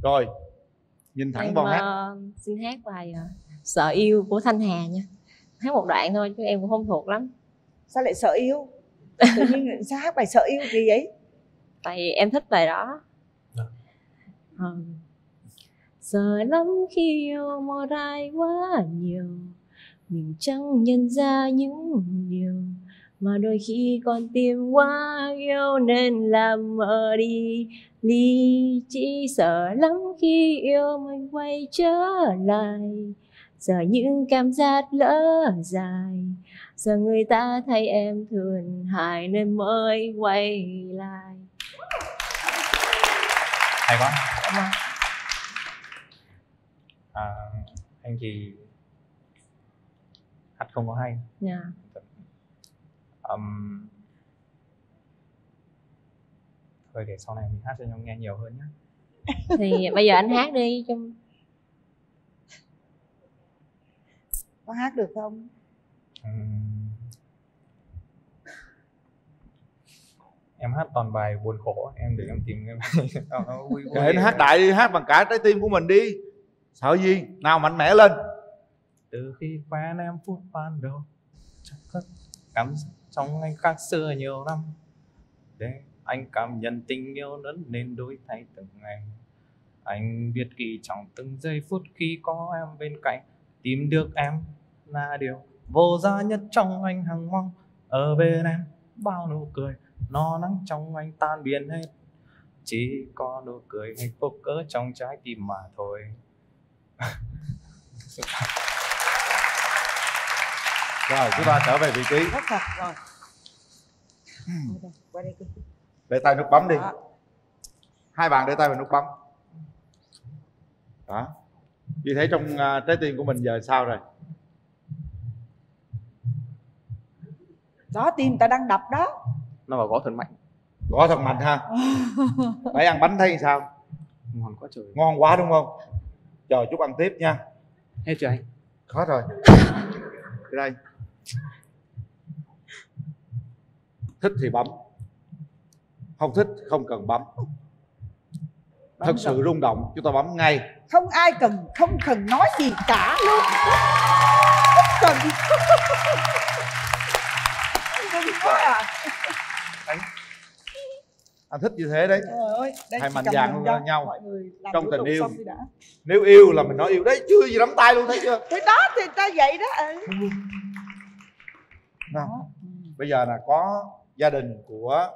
Rồi nhìn thẳng em vào hát. ờ, xin hát bài ờ, sợ yêu của thanh hà nha. Hát một đoạn thôi chứ em cũng không thuộc lắm. Sao lại sợ yêu? Tự nhiên sao hát bài sợ yêu gì vậy tại vì em thích bài đó. Ờ. sợ lắm khi yêu một ai quá nhiều. Mình chẳng nhận ra những điều mà đôi khi con tim quá yêu nên làm mờ đi. Ly chỉ sợ lắm khi yêu mình quay trở lại. Giờ những cảm giác lỡ dài. Giờ người ta thấy em thương hại nên mới quay lại hay quá à, anh thì hát không có hay Dạ. um, thôi để sau này mình hát cho nhau nghe nhiều hơn nhé thì bây giờ anh hát đi trong có hát được không Ừm. Em hát toàn bài buồn khổ em để em tìm cái bài nó- vui vui hát đại đi hát bằng cả trái tim của mình đi. Sợ gì? Nào mạnh mẽ lên. Từ khi quen em phút ban đầu chắc cất cảm trong anh khác xưa nhiều năm. Để anh cảm nhận tình yêu lớn lên đổi thay từng ngày. Anh biết kỳ trọng từng giây phút khi có em bên cạnh. Tìm được em là điều vô giá nhất trong anh hằng mong. Ở bên em bao nụ cười no nắng trong anh tan biến hết. Chỉ có nụ cười hạnh phúc ở trong trái tim mà thôi. Rồi chúng ta trở về vị trí. Rất thật rồi. Qua đây để tay nút bấm đi. Hai bạn để tay vào nút bấm. Đó. Như thế trong uh, trái tim của mình giờ sao rồi? Đó tim ta đang đập đó nó vào gõ thật mạnh. Gõ thật mạnh ha? Phải ăn bánh thấy sao? Ngon quá trời. Ngon quá đúng không? Chờ chút ăn tiếp nha. Hết chưa anh? Hết rồi. Đây. Thích thì bấm. Không thích không cần bấm. Thật sự rung động chúng ta bấm ngay. Không ai cần không cần nói gì cả luôn. Không cần. Không có à. Anh thích như thế đấy. Ơi, đây hai mạnh cầm dạn mình cho nhau. trong tình yêu. nếu yêu là mình nói yêu. Đấy chưa gì nắm tay luôn thấy chưa? Thì đó thì ta vậy đó ừ. Nào, bây giờ là có gia đình của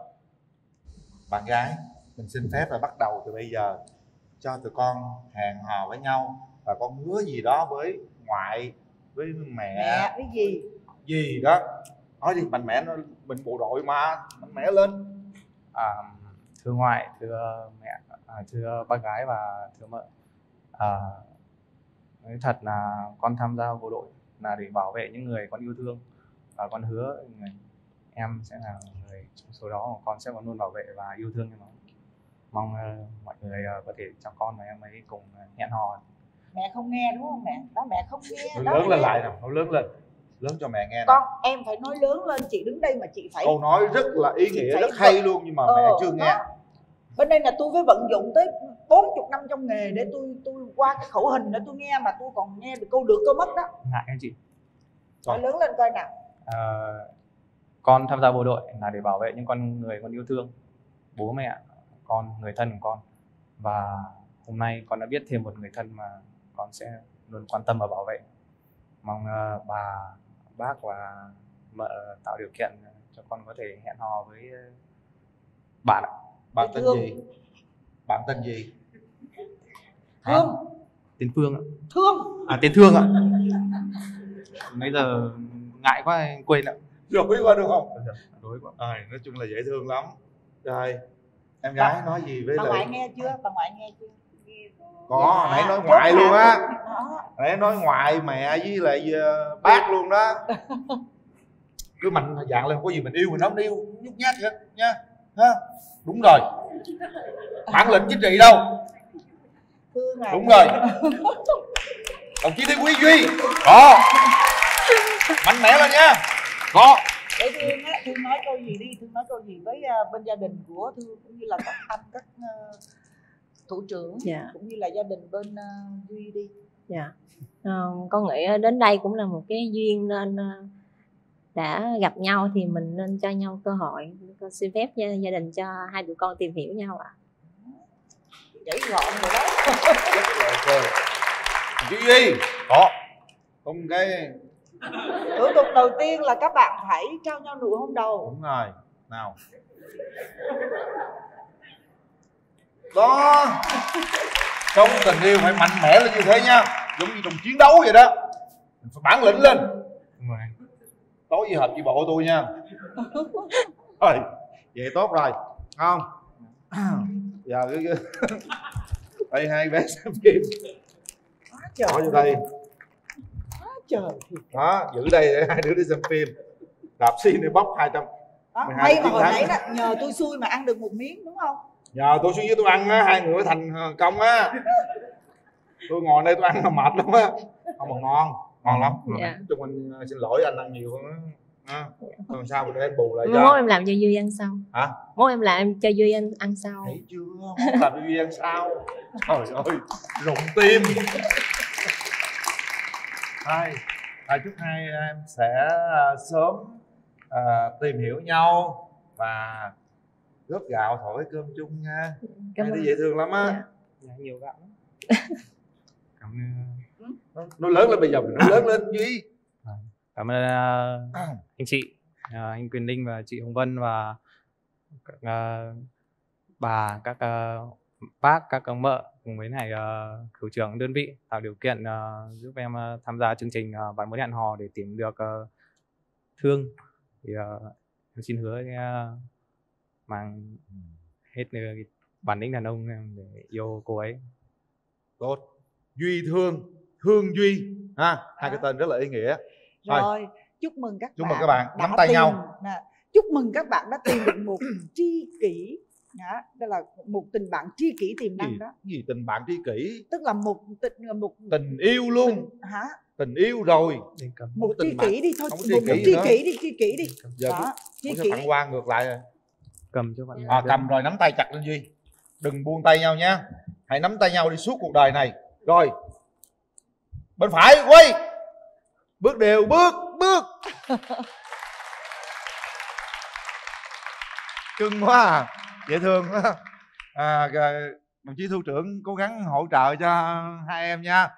bạn gái. Mình xin phép là bắt đầu từ bây giờ cho tụi con hẹn hò với nhau. Và con hứa gì đó với ngoại với mẹ, mẹ cái gì? Gì đó nói đi mạnh mẽ nó mình bộ đội mà mạnh mẽ lên. À, thưa ngoại thưa mẹ à, thưa bác gái và thưa mợ. À, nói thật là con tham gia bộ đội là để bảo vệ những người con yêu thương và con hứa em sẽ là người trong số đó mà con sẽ còn luôn bảo vệ và yêu thương cho nó mong uh, mọi người uh, có thể cho con và em ấy cùng uh, hẹn hò. Mẹ không nghe đúng không mẹ? Đó mẹ không nghe. Đó lớn lên lại nào nói lớn lên lớn cho mẹ nghe con em phải nói lớn lên chị đứng đây mà chị phải câu nói rất là ý chị nghĩa rất hay luôn nhưng mà Ờ, mẹ chưa nghe. Đó. bên đây là tôi phải vận dụng tới 40 năm trong nghề để tôi tôi qua cái khẩu hình để tôi nghe mà tôi còn nghe được câu được câu mất đó. Ngại anh chị. Nói lớn lên coi nào. À, con tham gia bộ đội là để bảo vệ những con người con yêu thương bố mẹ con người thân của con. Và hôm nay con đã biết thêm một người thân mà con sẽ luôn quan tâm và bảo vệ. Mong ờ, bà bác và mợ tạo điều kiện cho con có thể hẹn hò với ờ, bạn. Ạ bạn tên gì? Bạn tên gì? Thương tên phương ạ. Thương. À tên thương ạ. Nãy giờ ngại quá anh quên ạ. Rồi qua được không? Đối quá. À, nói chung là dễ thương lắm. Rồi em gái nói gì với bà ngoại lại nghe chưa? Bà ngoại nghe chưa có Dạ, nãy nói ngoại luôn á. Nãy nói ngoại mẹ với lại ờ, bác luôn đó. Cứ mạnh dạng lên có gì mình yêu mình không yêu. Nhút nhát vậy nha. Ha đúng rồi. Bản lĩnh chính trị đâu? À. Đúng rồi. Đồng chí Thiên Quý Duy. Có. Mạnh mẽ lên nha. Có. Để thương á thương nói câu gì đi? Thương nói câu gì với ờ, bên gia đình của thương cũng như là các anh các ờ, thủ trưởng Dạ. cũng như là gia đình bên ờ, duy đi. Dạ. Ờ, con nghĩ đến đây cũng là một cái duyên nên ờ, đã gặp nhau thì mình nên cho nhau cơ hội con xin phép gia, gia đình cho hai tụi con tìm hiểu nhau ạ. Chảy gọn rồi đó. Ok đồng chí Duy có không cái. Thủ tục đầu tiên là các bạn phải trao nhau nụ hôn đầu. Đúng rồi. Nào đó. Trong tình yêu phải mạnh mẽ lên như thế nha. Giống như trong chiến đấu vậy đó. Mình phải bản lĩnh lên. Tối gì hợp chi bộ tôi nha. Rồi vậy tốt rồi. Không. Giờ cái... đây hai bé xem phim. Trời bỏ vô đây. Trời đó giữ đây để hai đứa đi xem phim. Đạp xi này bóc 200 đó, 12 may mà hồi nãy đó, nhờ tôi xui mà ăn được một miếng đúng không nhờ tôi xuống dưới tôi ăn á hai người mới thành ờ, công á. Tôi ngồi đây tôi ăn mà mệt lắm á. Không mà ngon ngon lắm. Dạ. chung anh ờ, xin lỗi anh ăn nhiều hơn á à, làm sao để anh bù lại mốt cho em làm cho duy ăn sau hả? Mốt em làm cho duy ăn ăn sau thấy chưa? Không làm cho duy ăn sao? Trời ơi rụng tim. Hai à, chúc hai em sẽ ờ, sớm à, tìm hiểu nhau và góp gạo thổi cơm chung nha. Cảm Hai đứa ơn. dễ thương lắm á. Dạ, nhiều gạo lắm. cảm ơn. Nó, nó lớn lên bây giờ nó lớn lên duy. Cảm ơn ờ, anh chị ờ, anh Quyền Linh và chị Hồng Vân và các ờ, bà các ờ, bác các ông mợ cùng với này ờ, thủ trưởng đơn vị tạo điều kiện ờ, giúp em ờ, tham gia chương trình ờ, bạn muốn hẹn hò để tìm được ờ, thương. Thì ờ, em xin hứa ờ, mang hết cái bản lĩnh đàn ông để yêu cô ấy. Tốt. Duy thương thương duy ha hai cái tên rất là ý nghĩa. Thôi, rồi chúc mừng các Chúc bạn mừng các bạn, nắm tay tìm- nhau. nè, chúc mừng các bạn đã tìm được một tri kỷ. Đó, đó là một tình bạn tri kỷ tiềm năng gì, đó. Gì tình bạn tri kỷ? Tức là một tình một tình yêu luôn. Hả? Tình yêu rồi. Một tình tri kỷ đi thôi. Một, tri kỷ tri đi tri kỷ đi. Giờ đó tri Ủa sao kỷ hoa ngược lại rồi cầm cho bạn à, cầm rồi nắm tay chặt lên duy. Đừng buông tay nhau nha hãy nắm tay nhau đi suốt cuộc đời này. Rồi. Bên phải quay bước đều bước bước. Cưng quá à. dễ thương quá. À, à, đồng chí thu trưởng cố gắng hỗ trợ cho hai em nha